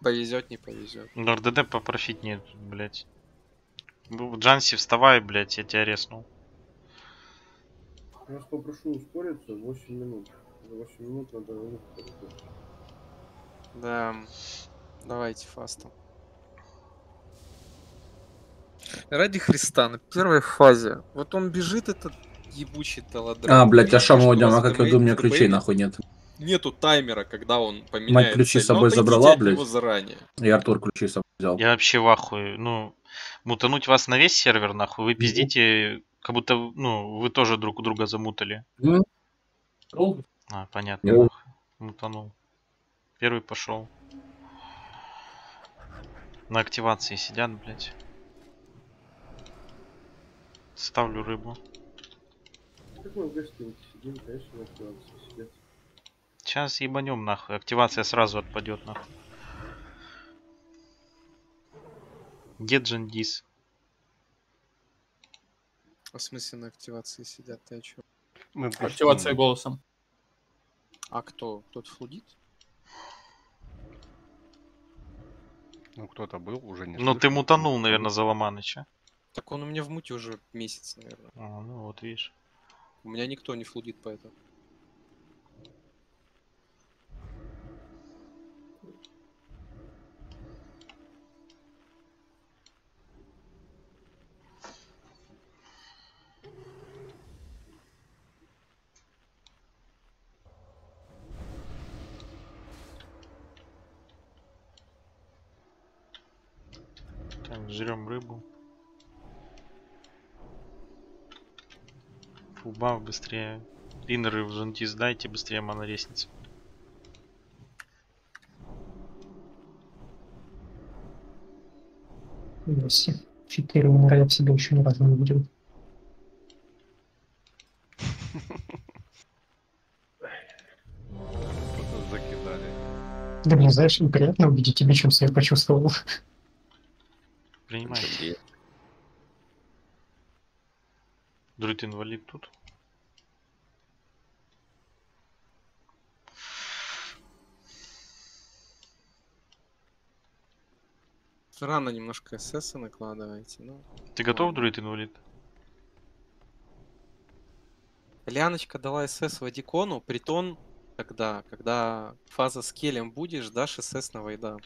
Повезет, не повезет. Ну, РДД попрофить нет, блядь. Ну, Джанси, вставай, блядь, я тебя резнул. Я вас попрошу ускориться 8 минут. За 8 минут надо выехать. Да. Давайте фастом. Ради Христа, на первой фазе. Вот он бежит, этот ебучий таладрак. А, блядь, а что идем, а как я думаю, у меня ключей нахуй нет. Нету таймера, когда он поменяет ключи цель. с собой Но отойдите забрала, блядь? заранее. И Артур ключи с собой взял. Я вообще в ахуе. Ну, мутануть вас на весь сервер, нахуй. Вы пиздите, как будто, ну, вы тоже друг у друга замутали. Ну, А, понятно. Нахуй. Мутанул. Первый пошел. На активации сидят, блядь. Ставлю рыбу. Как мы в гостинице сидим, конечно, на активации сидят. Сейчас ебанем нахуй. Активация сразу отпадет нахуй. Где Джандис? А в смысле на активации сидят? Ты о чём? Мы Активация голосом. А кто? Тот флудит? Ну, кто-то был, уже не Ну ты мутанул, наверное, за Ломаныча. Так он у меня в муте уже месяц, наверное. А, ну вот видишь. У меня никто не флудит поэтому. Жрем рыбу. Фуба быстрее. Иннеры в Джандис дайте, быстрее моноресница. Если четыре умра я в себе еще ни разу не видел. Закидали. Да мне, знаешь, неприятно увидеть тебя, чем я почувствовал. Принимайте. Друид инвалид тут. Рано немножко СС накладываете. Ну, Ты готов, друид инвалид? Ляночка дала СС Вадикону, притон когда, когда фаза с келем будешь, дашь СС на вайда.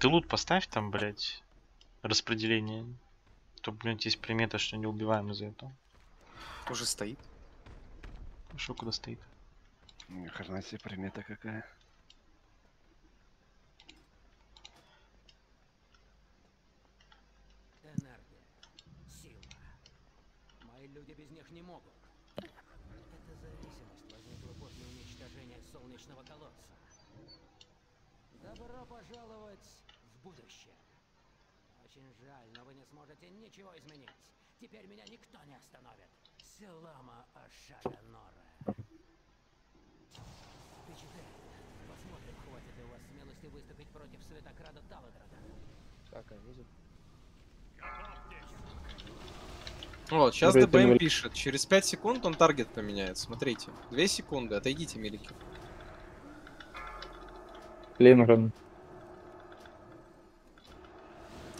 Ты лут поставь там, блядь, распределение. То, блядь, есть примета, что не убиваем из-за этого. Уже стоит. Что куда стоит? Ни хрена себе примета какая. Энергия. Сила. Мои люди без них не могут. Эта зависимость возникла после уничтожения солнечного колодца. Добро пожаловать в будущее. Очень жаль, но вы не сможете ничего изменить. Теперь меня никто не остановит. Селама Ашара Нора. Впечатляет. Посмотрим, хватит ли у вас смелости выступить против Светокрада Таладрада. Так, а вызов. Вот, сейчас ДБМ вали- пишет. Через 5 секунд он таргет поменяет. Смотрите. 2 секунды. Отойдите, милики. Лингрен.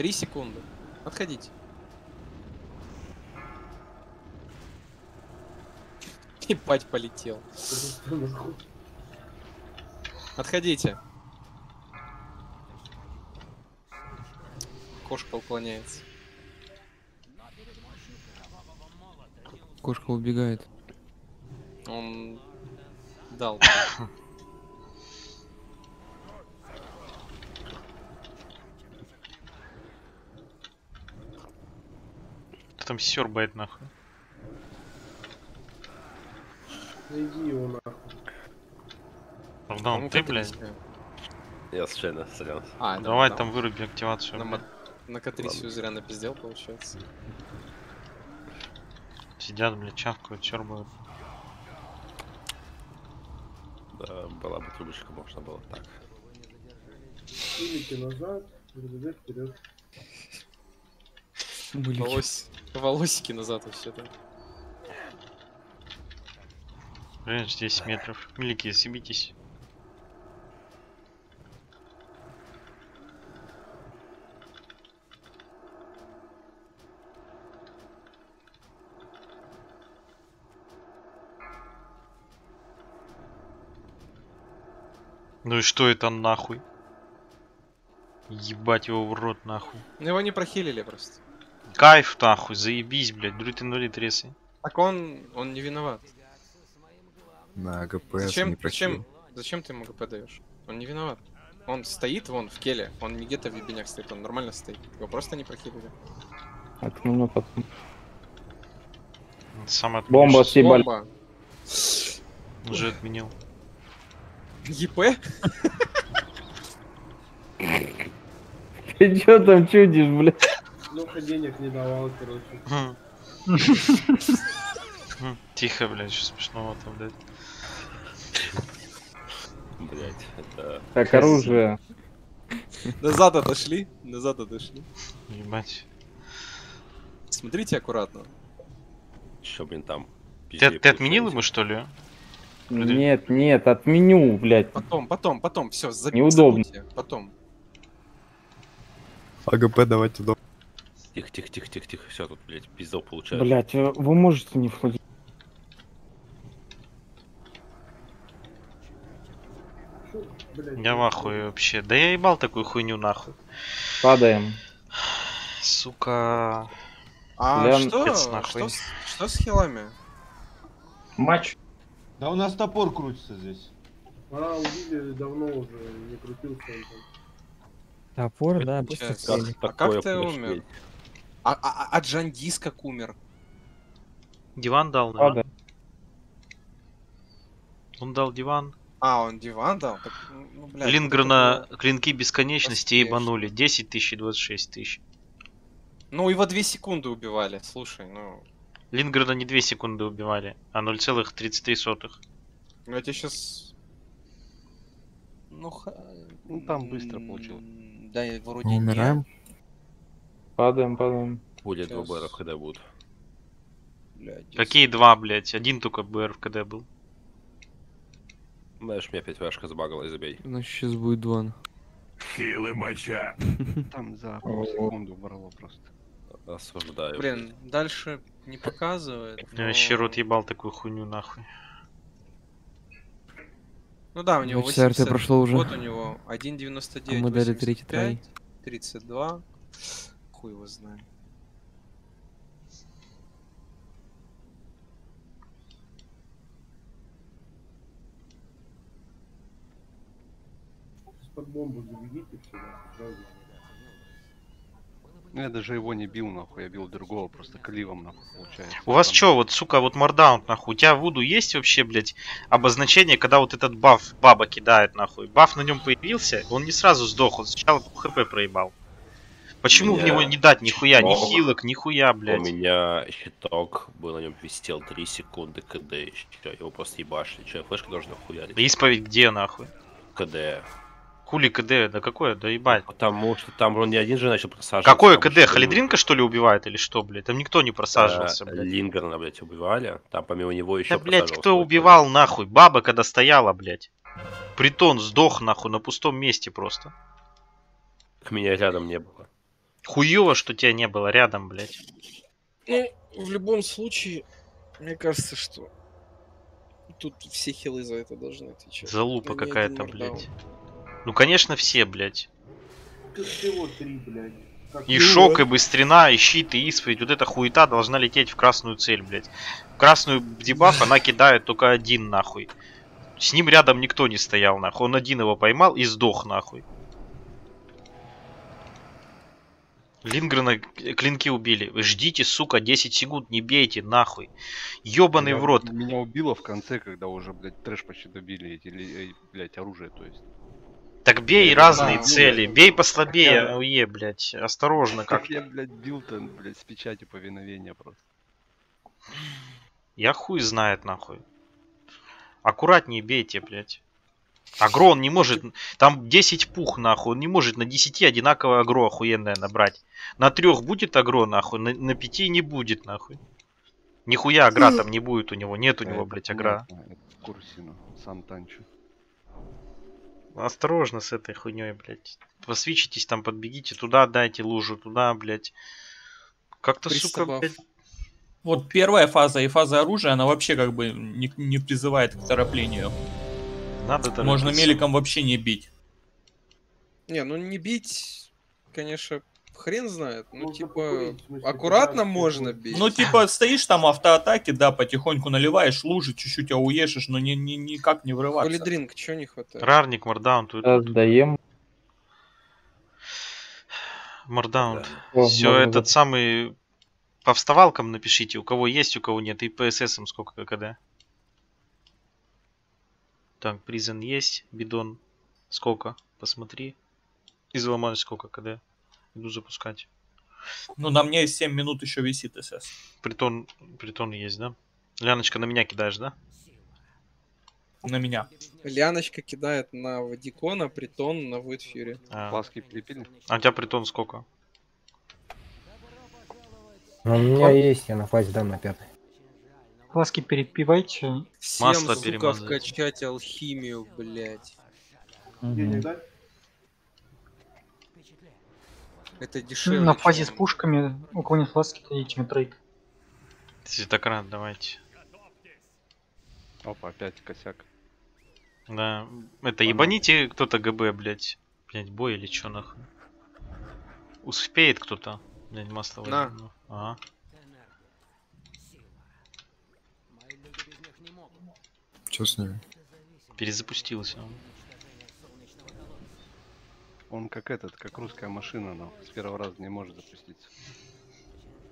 3 секунды. Отходите. Ебать полетел. Отходите. Кошка уклоняется. Кошка убегает. Он дал. там сербает нахуй? Найди его нахуй. Равдан, ты, блядь? Я случайно сорян. А, это Давай да. там выруби активацию. На, мо- на Катрисию зря напиздел, получается. Сидят, блядь, чавкают, сербают. Да, была бы трубочка, можно было так. Милики назад, РДД Волос... Волосики назад вообще-то. Блядь, 10 метров. Милики, съебитесь. Ну и что это нахуй? Ебать его в рот нахуй. Ну его не прохилили просто. Кайф нахуй, заебись, блядь, друт инвалид ресы. Так он, он не виноват. На АГП Зачем, не просил. зачем, зачем ты ему ГП даешь? Он не виноват. Он стоит вон в келе, он не где-то в ебенях стоит, он нормально стоит. Его просто не прохилили. Отменю потом. Сам отменишь. Бомба съебали. Бомба. Уже отменил. ЕП? Ты чё там чудишь, блядь? Ну-ка денег не давал, короче. Тихо, блядь, что смешного-то, блядь. Блять, это... Так, оружие. Назад отошли, назад отошли. Ебать. Смотрите аккуратно. Что, блин, там? Ты, ты отменил ему, что ли? Нет, нет, отменю, блядь. Потом, потом, потом, все, Неудобно. Потом. АГП давайте до. Тихо, тихо, тихо, тихо, тихо. Все, тут, блядь, пиздол получается. Блядь, э, вы можете не входить? Я в ахуе вообще. Да я ебал такую хуйню нахуй. Падаем. Сука. А Лян- что, Пец нахуй. что, с- что с хилами? Матч. Да у нас топор крутится здесь. А, убили давно уже, не крутился. Топор, да, пусть Сейчас. отстрелит. А как ты умер? А, а, а Джандис как умер? Диван дал, Падаем. наверное. Он дал диван. А, он диван дал? Так, ну, блядь, Лингрена это клинки бесконечности ебанули. 10 тысяч и 26 тысяч. Ну, его две секунды убивали, слушай, ну... Лингрена не 2 секунды убивали, а 0,33. ну, Я тебе сейчас... Ну, ха- Ну там быстро получилось. Да, и вроде Мы нет. Падаем, падаем. Будет два Сейчас. БР, когда будут. Блядь, Какие два, блядь? Один только БР в КД был. Знаешь, у меня опять вешка забагалась, забей. Значит, сейчас будет два. Силы моча. Там за полсекунды убрало просто. Осуждаю. Блин, дальше не показывает. Я вообще но- рот ебал такую хуйню нахуй. Ну да, у него Два часа РТ 80. прошло уже. Вот у него 1.99, А мы дали третий 85, 32. Хуй его знает. Под бомбу забегите сюда, сразу. Ну, я даже его не бил, нахуй, я бил другого, просто кливом, нахуй, получается. У вас Там чё, вот, сука, вот мордаунт, нахуй, у тебя в Вуду есть вообще, блядь, обозначение, когда вот этот баф баба кидает, нахуй? Баф на нем появился, он не сразу сдох, он сначала хп проебал. Почему в Меня него не дать нихуя, ни хилок, нихуя, У блядь? меня щиток был, на нем висел 3 секунды КД еще. Его просто ебашили. Че, флешка должна хуярить? Исповедь где, нахуй? КД. Хули КД, да какое, да ебать. Потому что там он не один же начал просаживаться. Какое КД? еще Халидринка что ли убивает или что, блядь? Там никто не просаживался, э, блядь. Лингерна, блядь, убивали. Там помимо него еще Да, блядь, кто убивал нахуй? Баба, когда стояла, блядь. Притон сдох нахуй на пустом месте просто. Меня рядом не было. Хуёво, что тебя не было рядом, блядь. Ну, в любом случае, мне кажется, что тут все хилы за это должны отвечать. Залупа один какая-то, блядь. Ну, конечно, все, блядь. Тут всего три, блядь. Как И ну, шок, и быстрина, и щит, и исповедь. Вот эта хуета должна лететь в красную цель, блядь. В красную дебаф она кидает только один, нахуй. С ним рядом никто не стоял, нахуй. Он один его поймал и сдох, нахуй. Лингрена клинки убили. Вы ждите, сука, 10 секунд, не бейте, нахуй. Ёбаный Меня- в рот. Меня убило в конце, когда уже, блядь, трэш почти добили эти, э, блядь, оружие, то есть. Так бей Я разные знаю, цели. ну, Бей послабее, я- АУЕ, блядь. Осторожно Как как-то. я, блядь, бил-то, блядь, с печати повиновения просто. Я хуй знает, нахуй. Аккуратнее бейте, блядь. Агро он не может... Там 10 пух, нахуй. Он не может на 10 одинаковое агро охуенное набрать. На трех будет агро, нахуй. На, на 5 не будет, нахуй. Нихуя агра там не будет у него. Нет у него, блядь, агра. Понятно, это В курсе, ну, сам танчу. Осторожно с этой хуйней, блядь. Посвечитесь там, подбегите. Туда дайте лужу, туда, блядь. Как-то, сука, блядь, Вот первая фаза и фаза оружия, она вообще как бы не, не призывает к тороплению. Надо Можно торопиться. меликом вообще не бить. Не, ну не бить, конечно, хрен знает. Ну, Можно типа, смысле, аккуратно можно бить. Ну, типа, стоишь там автоатаки, да, потихоньку наливаешь лужи, чуть-чуть ауешишь, но ни, ни, никак не врываться. Холидринг, чего не хватает? Рарник, мордаун, тут Сейчас даем. Мордаун. О, Все, можно этот самый... По вставалкам напишите, у кого есть, у кого нет. И по ССам сколько КД. Так, призен есть, бидон сколько, посмотри. Изломаешь сколько КД. Иду запускать. Ну, на мне 7 минут еще висит СС. Притон, притон есть, да? Ляночка, на меня кидаешь, да? На меня. Ляночка кидает на Вадикона, притон на Витфьюри. А, Фласки прилепили? а у тебя притон сколько? Ну, у меня есть, я на фазе дам на пятый. Фласки перепивайте. Всем, Масло сука, перемазать. вкачать алхимию, блядь. Денег дать? Это дешевле. На фазе с пушками, у кого нет фласки, идите трейд. Цветократ, давайте. Опа, опять косяк. Да, это ебаните кто-то ГБ, блядь. Блядь, бой или чё нахуй? Успеет кто-то? Блядь, масло На. Ага. Что с ними? Перезапустился он. Он как этот, как русская машина, но с первого раза не может запуститься.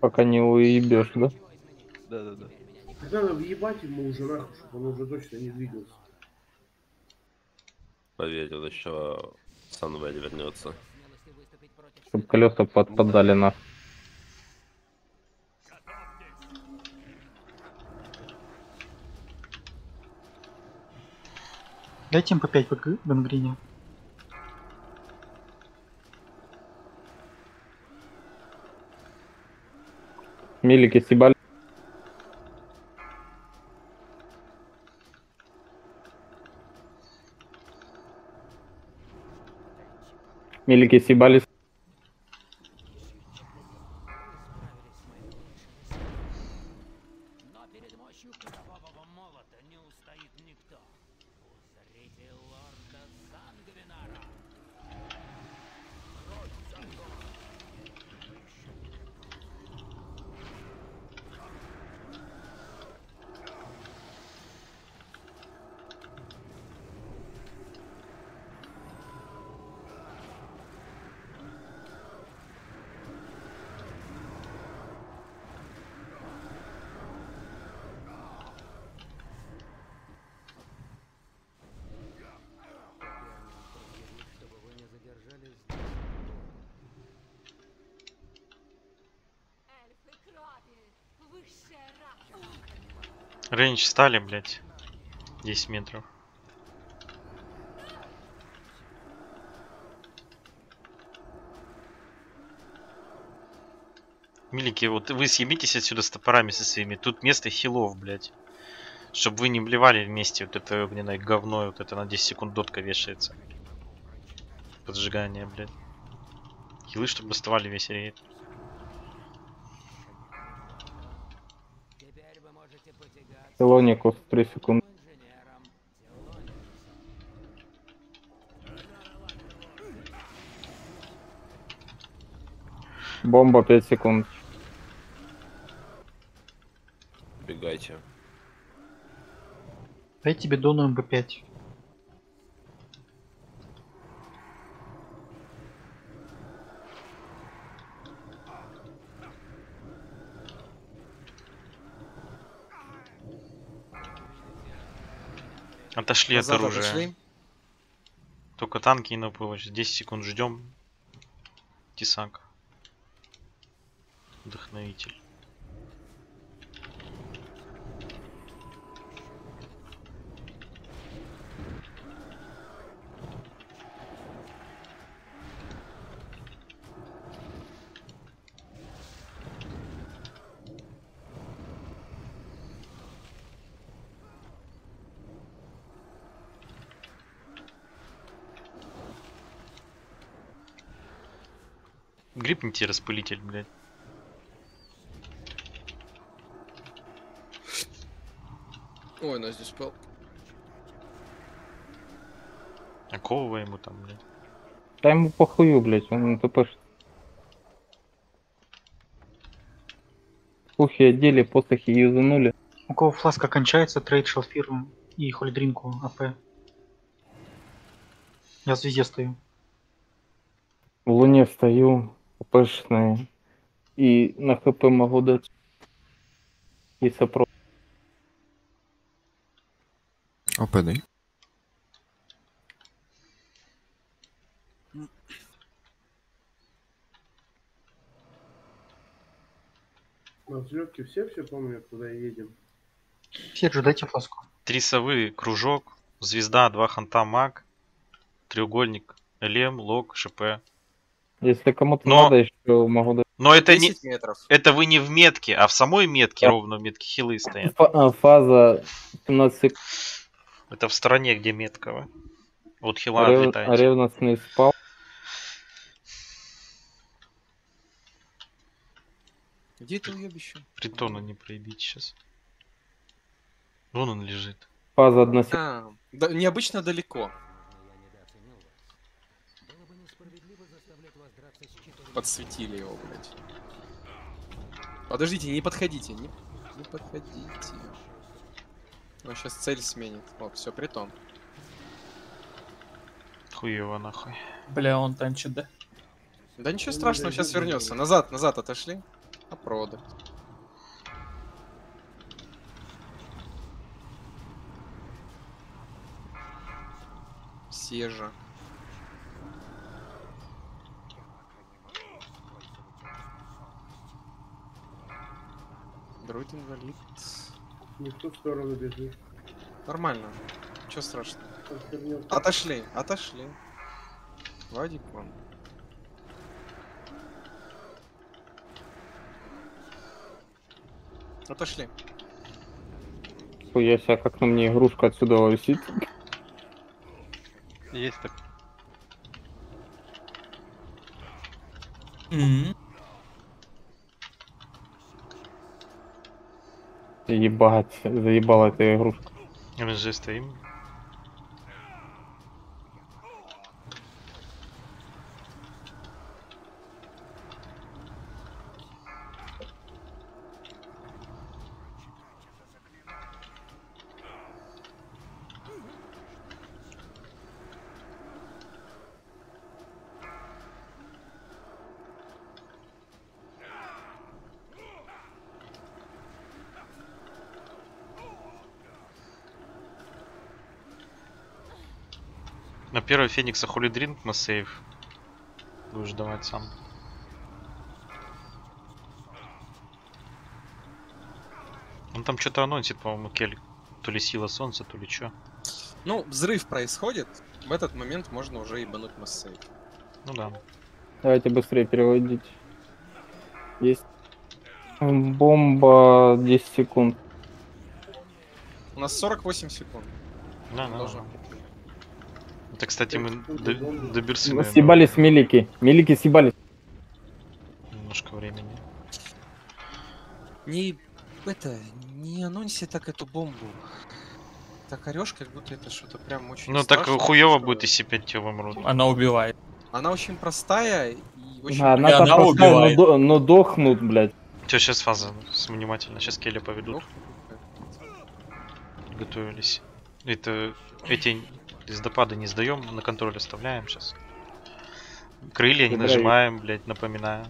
Пока не уебешь, да? Да-да-да. Так Надо въебать ему уже нахуй, чтобы он уже точно не двигался. Поверь, он еще Санвель вернется. Чтоб колеса подпадали на. Дайте им по 5 в гангрине. Милики стебали. Милики стебались. меч стали, блядь. 10 метров. миленькие, вот вы съебитесь отсюда с топорами со своими. Тут место хилов, блядь. Чтобы вы не блевали вместе вот это огненное говно. Вот это на 10 секунд дотка вешается. Поджигание, блядь. Хилы, чтобы доставали весь рейд. Телоникус 3 секунды. Бомба 5 секунд. Бегайте. Дай тебе дону МБ5. Отошли от Назад оружия. отошли. Только танки и на помощь. 10 секунд ждем. Тесак. Вдохновитель. Грипните распылитель, блядь. Ой, нас здесь спал. Оковывай ему там, блядь. Да ему похую, блядь, он тупо Пухи одели, посохи юзанули. У кого фласка кончается, трейд шалфиру и хольдринку АП. Я в звезде стою. В луне встаю, Пшные. И на хп могу дать. И сопро. ОП, На взлетке все все помнят, куда едем. Седжу, дайте фласку. Три совы, кружок, звезда, два ханта, маг, треугольник, лем, лог, шп. Если кому-то Но- надо, еще могу дать. Но это не... 10 метров. Это вы не в метке, а в самой метке Да. ровно в метке хилы стоят. Фа- а, фаза 17 секунд. Это в стороне, где метково. Вот хила Рев- отлетаете. Ревностный спал. Где это уебище? Притона не проебить сейчас. Вон он лежит. Фаза 1 секунда. А, да, необычно далеко. Подсветили его, блядь. Подождите, не подходите, не, не подходите. Он сейчас цель сменит. О, все, притон. Хуево нахуй. Бля, он танчит, да? Да ничего страшного, сейчас вернется. Назад, назад отошли. А прода. Сежа. Друид инвалид. Не в ту сторону бежит. Нормально. Ничего страшного. Он хернёй. Отошли, отошли. Вадик вон. Отошли. Я себя как на мне игрушка отсюда висит. Есть так. Мгм. Ебать, заебала эта игрушка. МСЖ стоим. Первого Феникса Drink на сейв. Будешь давать сам. Он там что-то анонсит, по-моему, Кель. То ли сила солнца, то ли что. Ну, взрыв происходит. В этот момент можно уже ебануть массейв. Ну да. Давайте быстрее переводить. Есть. Бомба 10 секунд. У нас 48 секунд. Да, да. Должно. Это, кстати, мы до, до Бирсы, Мы наверное, Съебались милики. Милики съебались. немножко времени. Не это, не анонси так эту бомбу. Так орешь, как будто это что-то прям очень Ну так страшное, хуево что- будет, если 5 тебя умрут. Она убивает. Она очень простая и очень... А, она И она простая, но, убивает. до- но дохнут, блядь. Все, сейчас фаза. с- Внимательно. Сейчас Келли поведут. Готовились. Это эти звездопады не сдаем, на контроль оставляем сейчас. Крылья не нажимаем, блять, напоминаю.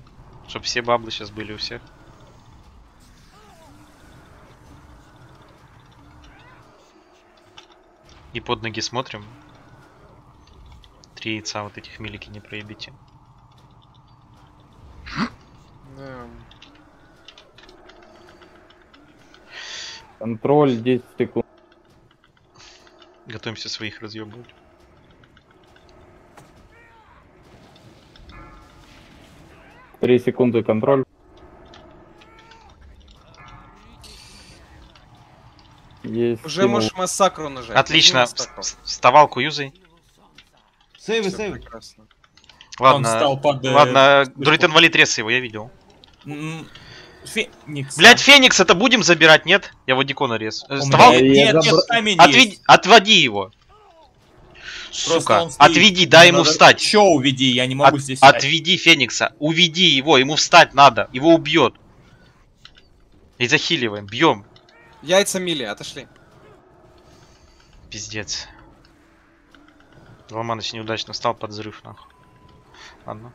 Чтоб все баблы сейчас были у всех. И под ноги смотрим. Три яйца вот этих милики не проебите. Да. Контроль 10 секунд. Готовимся своих разъебывать. Три секунды контроль. Есть. Уже стимул. можешь массакру нажать. Отлично. Вставалку юзай. Сейвы, сейвы. прекрасно. Ладно. встал под, э, Ладно, слежку. Друид инвалид рез его, я видел. М, Феникс. Блять, Феникс, это будем забирать, нет? Я Вадикона рез. Я Нет, нет, забра- камень Отведи, есть. отводи его. Сука, отведи, дай ему Надо- встать. Чё уведи, я не могу От- здесь встать. отведи Феникса, уведи его, ему встать надо, его убьет. И захиливаем, бьем. Яйца мили, отошли. Пиздец. Ломаныч неудачно встал под взрыв, нахуй. Ладно.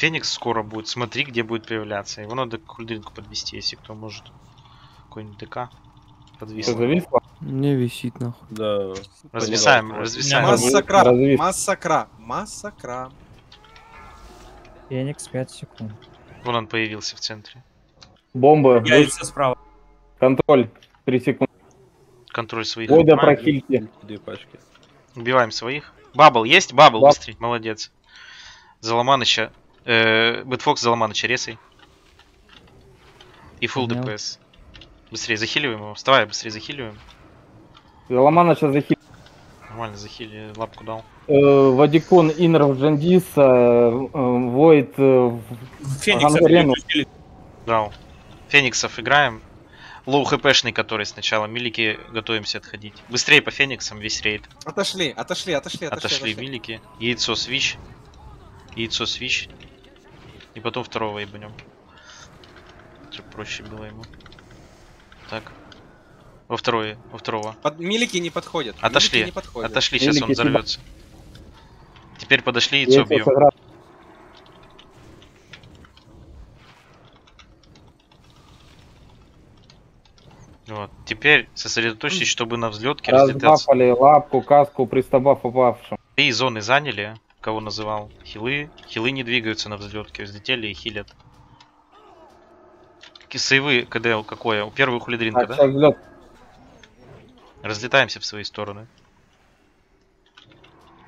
Феникс скоро будет. Смотри, где будет появляться. Его надо к хульдринку подвести, если кто может. Какой-нибудь ДК. Подвисло. зависло? Не висит нахуй. Да. Развисаем, Понял. развисаем. Масса- Массакра, развис. массакра, массакра. Феникс 5 секунд. Вон он появился в центре. Бомба. Яйца справа. Контроль. 3 секунды. Контроль своих. Бойда отнимаем. прохильте. Две пачки. Убиваем своих. Бабл есть? Бабл, Баб- быстрей. Молодец. Заломаныча. Э, Бэтфокс Заломаныча ресай. И фул. ДПС. Быстрее захиливаем его. Вставай, быстрее захиливаем. Ломана сейчас захилит. Нормально захили, лапку дал. Э, Вадикон Иннер Джандиса. э, Войд. переключили. Дал. Фениксов играем. Лоу хпшный, который сначала. Милики готовимся отходить. Быстрее по фениксам весь рейд. Отошли, отошли, отошли, отошли. Отошли милики. Яйцо свич. Яйцо свич. И потом второго ебанем. Чтоб проще было ему. Так. Во второе, во второго. Под... Милики не подходят. Отошли. Милики не подходят. Отошли, сейчас он Милики сюда. взорвется. Теперь подошли, яйцо Яйцо бьем. Вот. Теперь сосредоточьтесь, чтобы на взлетке разлетаться. Разбафали лапку, каску, пристабав попавшим. Три зоны заняли, кого называл. Хилы. Хилы не двигаются на взлетке, взлетели и хилят. Сейвы КД какое? У первого хулидринка, Так, да? взлет. Разлетаемся в свои стороны.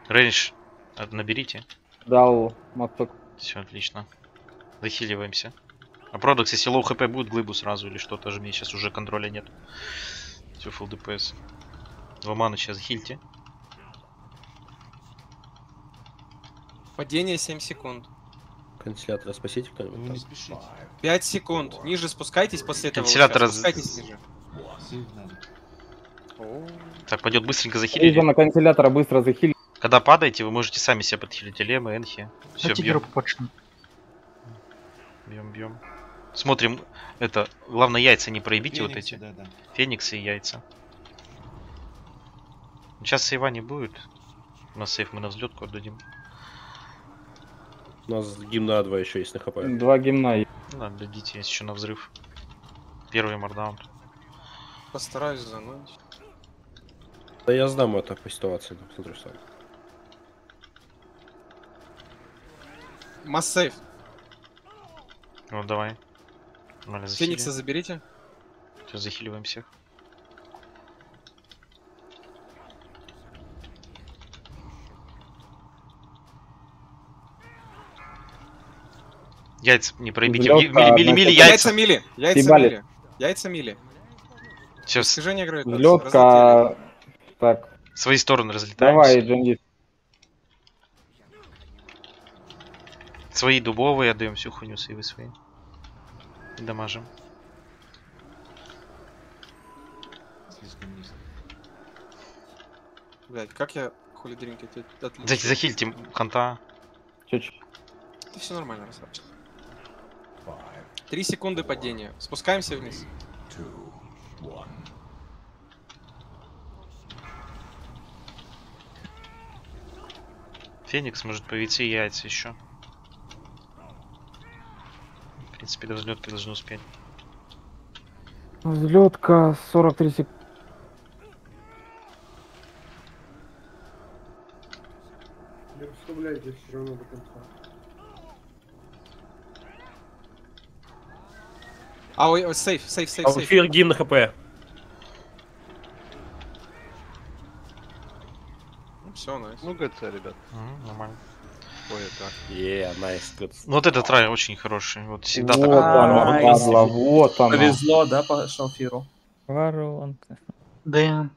Рейндж э, наберите. Дал мосток. Все, отлично. Захиливаемся. А Продокс, если лоу хп будет, глыбу сразу или что-то жми. Сейчас уже контроля нет. Все, full ДПС. Два мана сейчас хильте. Падение 7 секунд. Консилятора спасите кто-нибудь? Там? не спешите. 5 секунд. Ниже спускайтесь после этого. Раз- Спускайтесь ниже. Так, пойдет быстренько Риза захилили. на консилятора быстро захилить. Когда падаете, вы можете сами себя подхилить. Лемы, энхи. Все, бьем, бьем, бьем. Смотрим. Это, главное, яйца не проебите вот Фениксы, эти. Да, да. Фениксы и яйца. Сейчас сейва не будет. У нас сейф мы на взлетку отдадим. У нас гимна 2 еще есть на хп. Два гимна. есть. Да, дадите, есть еще на взрыв. Первый мардаун. постараюсь зануть. Да я сдам это по ситуации, да, посмотрю сам. Массейв. Ну давай. Феникса заберите. Сейчас захиливаем всех. Яйца не проебите. Взлётка Ми- Мили, мили, мили, яйца. Яйца мили. Яйца мили. Яйца мили. Сейчас Достижение игры. Взлетка. Так, в свои стороны разлетаемся. давай, Джангис. Свои дубовые отдаем всю хуйню, сейвы свои. И дамажим. Блять, как я хули дринки. Захильте ханта. Чуть-чуть. Это все нормально, расслабься. Три секунды падения. Спускаемся вниз. Феникс может появиться и яйца еще. В принципе, до взлетки должны успеть. Взлетка 43 секунды. Не расслабляйтесь все равно до конца. А, ой, ой, сейф, сейф, сейф, А сейф. эфир гимн на хп. Ну, все, найс. Ну, ГЦ, ребят. Мгм, нормально. Кое-как. Е, найс. Ну, Вот этот рай очень хороший. Вот всегда Вот так. оно, падла, вот оно. Повезло, да, по Шалфиру? Воронка. Да,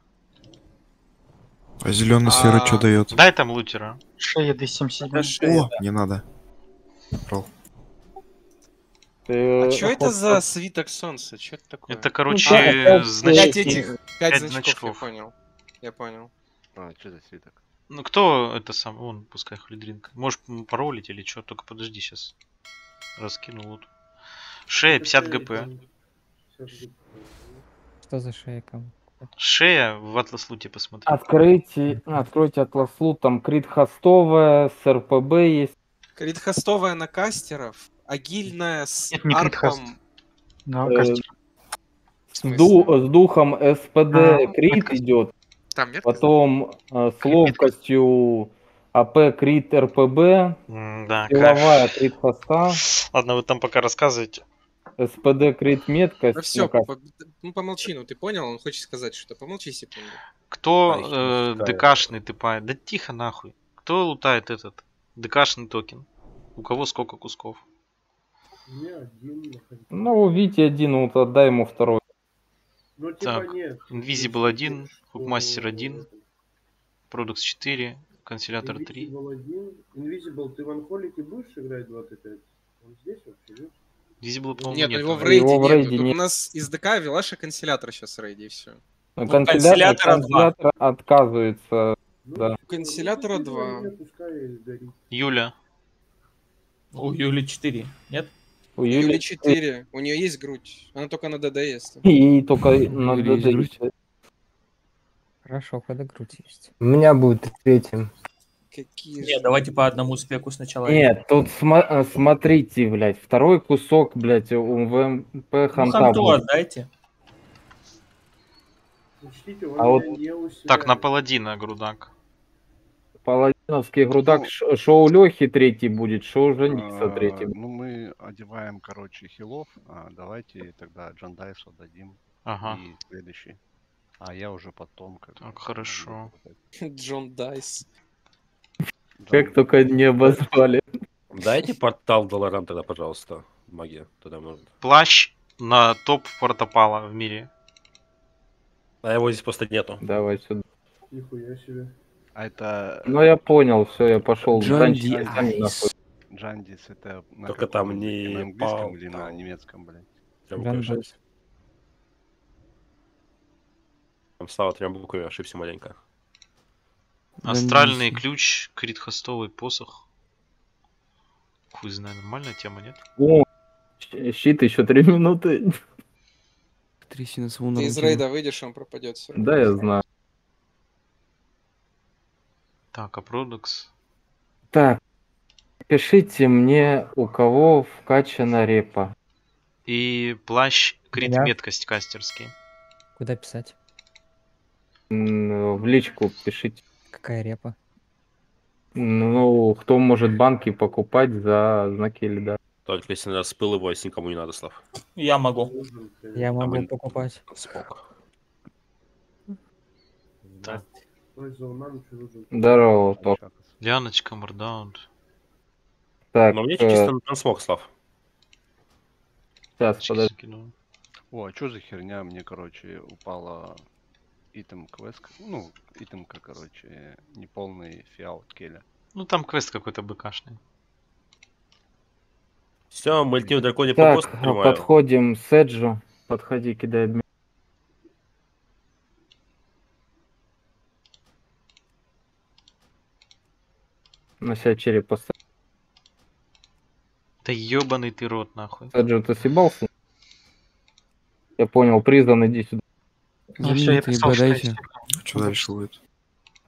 А зеленый серый А, что дает? Дай там лутера. шея 277. Это шея, О, не надо. Брал. Ты А что это за свиток солнца? Что это такое? Это, короче, да, опять значки. Пять этих, пять значков, значков. я понял. Я понял. А, что за свиток? Ну, кто это сам? Он, пускай хулидринка. Можешь м, паролить или что? Только подожди сейчас. Раскину лут. Шея 50 гп. 50 ГП. Что за шея кому? Шея в Атлас луте посмотри. Откройте, откройте Атласлу, там крит хостовая, с РПБ есть. Критхостовая на кастеров, агильная с Нет, не арпом. Да, Э, С, ду- с духом СПД А, крит идет, Там нет? потом э, с ловкостью АП крит РПБ, Да, силовая кайф. крит хоста, Ладно, вы там пока рассказывайте. СПД крит меткость. Ну на все, кастере. ну помолчи, ну ты понял? Он хочет сказать что-то. Помолчи секунду. Кто А, э. ДКшный тыпает? Да тихо нахуй. Кто лутает этот ДКшный токен? У кого сколько кусков? У меня один находится. Ну, Вите один, вот отдай ему второй. Ну, типа Так, нет. Invisible 1, Что- Hookmaster 1, Products 4, Консилятор 3. Invisible 1. Invisible, ты в Анхолике будешь играть 25? Он здесь вообще, нет? Visible, по-моему, Нет, нет. его в рейде Его в нет. рейде Тут нет. у нас из ДК Вилаша консилятор сейчас в рейде и все. Ну, Консилятор, два. консилятор отказывается. Ну, Да. Консилятора Invisible 2. нет, Пускай горит. Юля. У Юли 4, нет? У Юли Юли 4. У нее есть грудь. Она только на ДД. Ей только на ДД есть. Хорошо, когда грудь есть. У меня будет третьим. Какие Нет, же. давайте по одному спеку сначала. Нет, тут сма- э, смотрите, блядь, второй кусок, блядь, у ВМП Ну, ханта ханту будет. отдайте. Учтите, А вот-. Так, на паладина, грудак. Паладиновский грудак, Ну, шоу Лехи третий будет, шоу Жениса А, третий. Ну, мы одеваем, короче, хилов. А, давайте тогда Джандайсу дадим. Ага. И следующий. А я уже потом. Как Так, хорошо. Джон Дайс. Как только не обозвали. Дайте портал Долоран тогда, пожалуйста. Магия. Тогда может. Плащ на топ портопала в мире. А его здесь просто нету. Давай сюда. Нихуя себе. А это Ну я понял, все, я пошел. Джанди нахуй. Джандис, это на Только там не на английском пал, или на там. немецком, блядь? Буквы Там стало трем буквами, ошибся маленько. Астральный ключ, крит-хостовый посох. Хуй знаю, нормальная тема, нет? О, щит еще три минуты. Трясина с Ты из рейда выйдешь, он пропадет все. Да, я знаю. Так, а Продукс? Так, пишите мне, у кого вкачана репа. И плащ крит меткость кастерский. Куда писать? В личку пишите. Какая репа? Ну, кто может банки покупать за знаки льда? Только если надо спыл его, если никому не надо, Слав. Я могу. Я А могу мы- покупать. Смог. Да. Здорово, топ. Ляночка, Мордаунд. Так, Но мне э, чисто на смог, Слав. Сейчас, подожди. О, а что за херня? Мне, короче, упала итем квест. Ну, итемка, короче, неполный фиал Келя. Ну там квест какой-то быкашный. Все, мы летим в драконе по Так, а, подходим к Седжу. Подходи, кидай На себя череп поставь. Да ебаный ты рот, нахуй. Седжу, ты съебался? Я понял, призван, иди сюда. Ну все, я писал, что я Что дальше будет?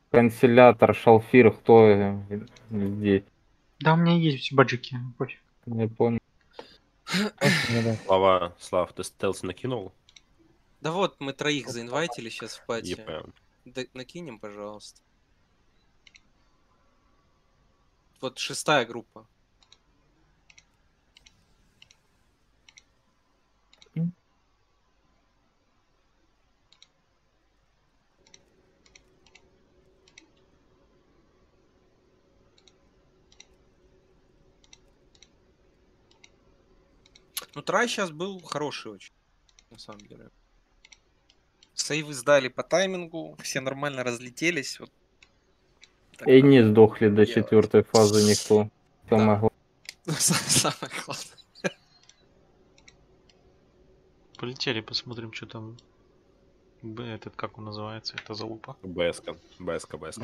Консилятор, шалфир, кто э, здесь? Да, у меня есть баджики, пофиг. Не понял. Слава, Слав, ты стелс накинул? Да вот, мы троих заинвайтили сейчас в пати. Накинем, пожалуйста. Вот шестая группа. Ну, трай сейчас был хороший очень, на самом деле. Сейвы сдали по таймингу, все нормально разлетелись. Вот. И не сдохли до четвертой фазы никто. Самое главное. Самое главное. Полетели, посмотрим, что там. Б, этот как он называется, это залупа. БСК, БСК, БСК.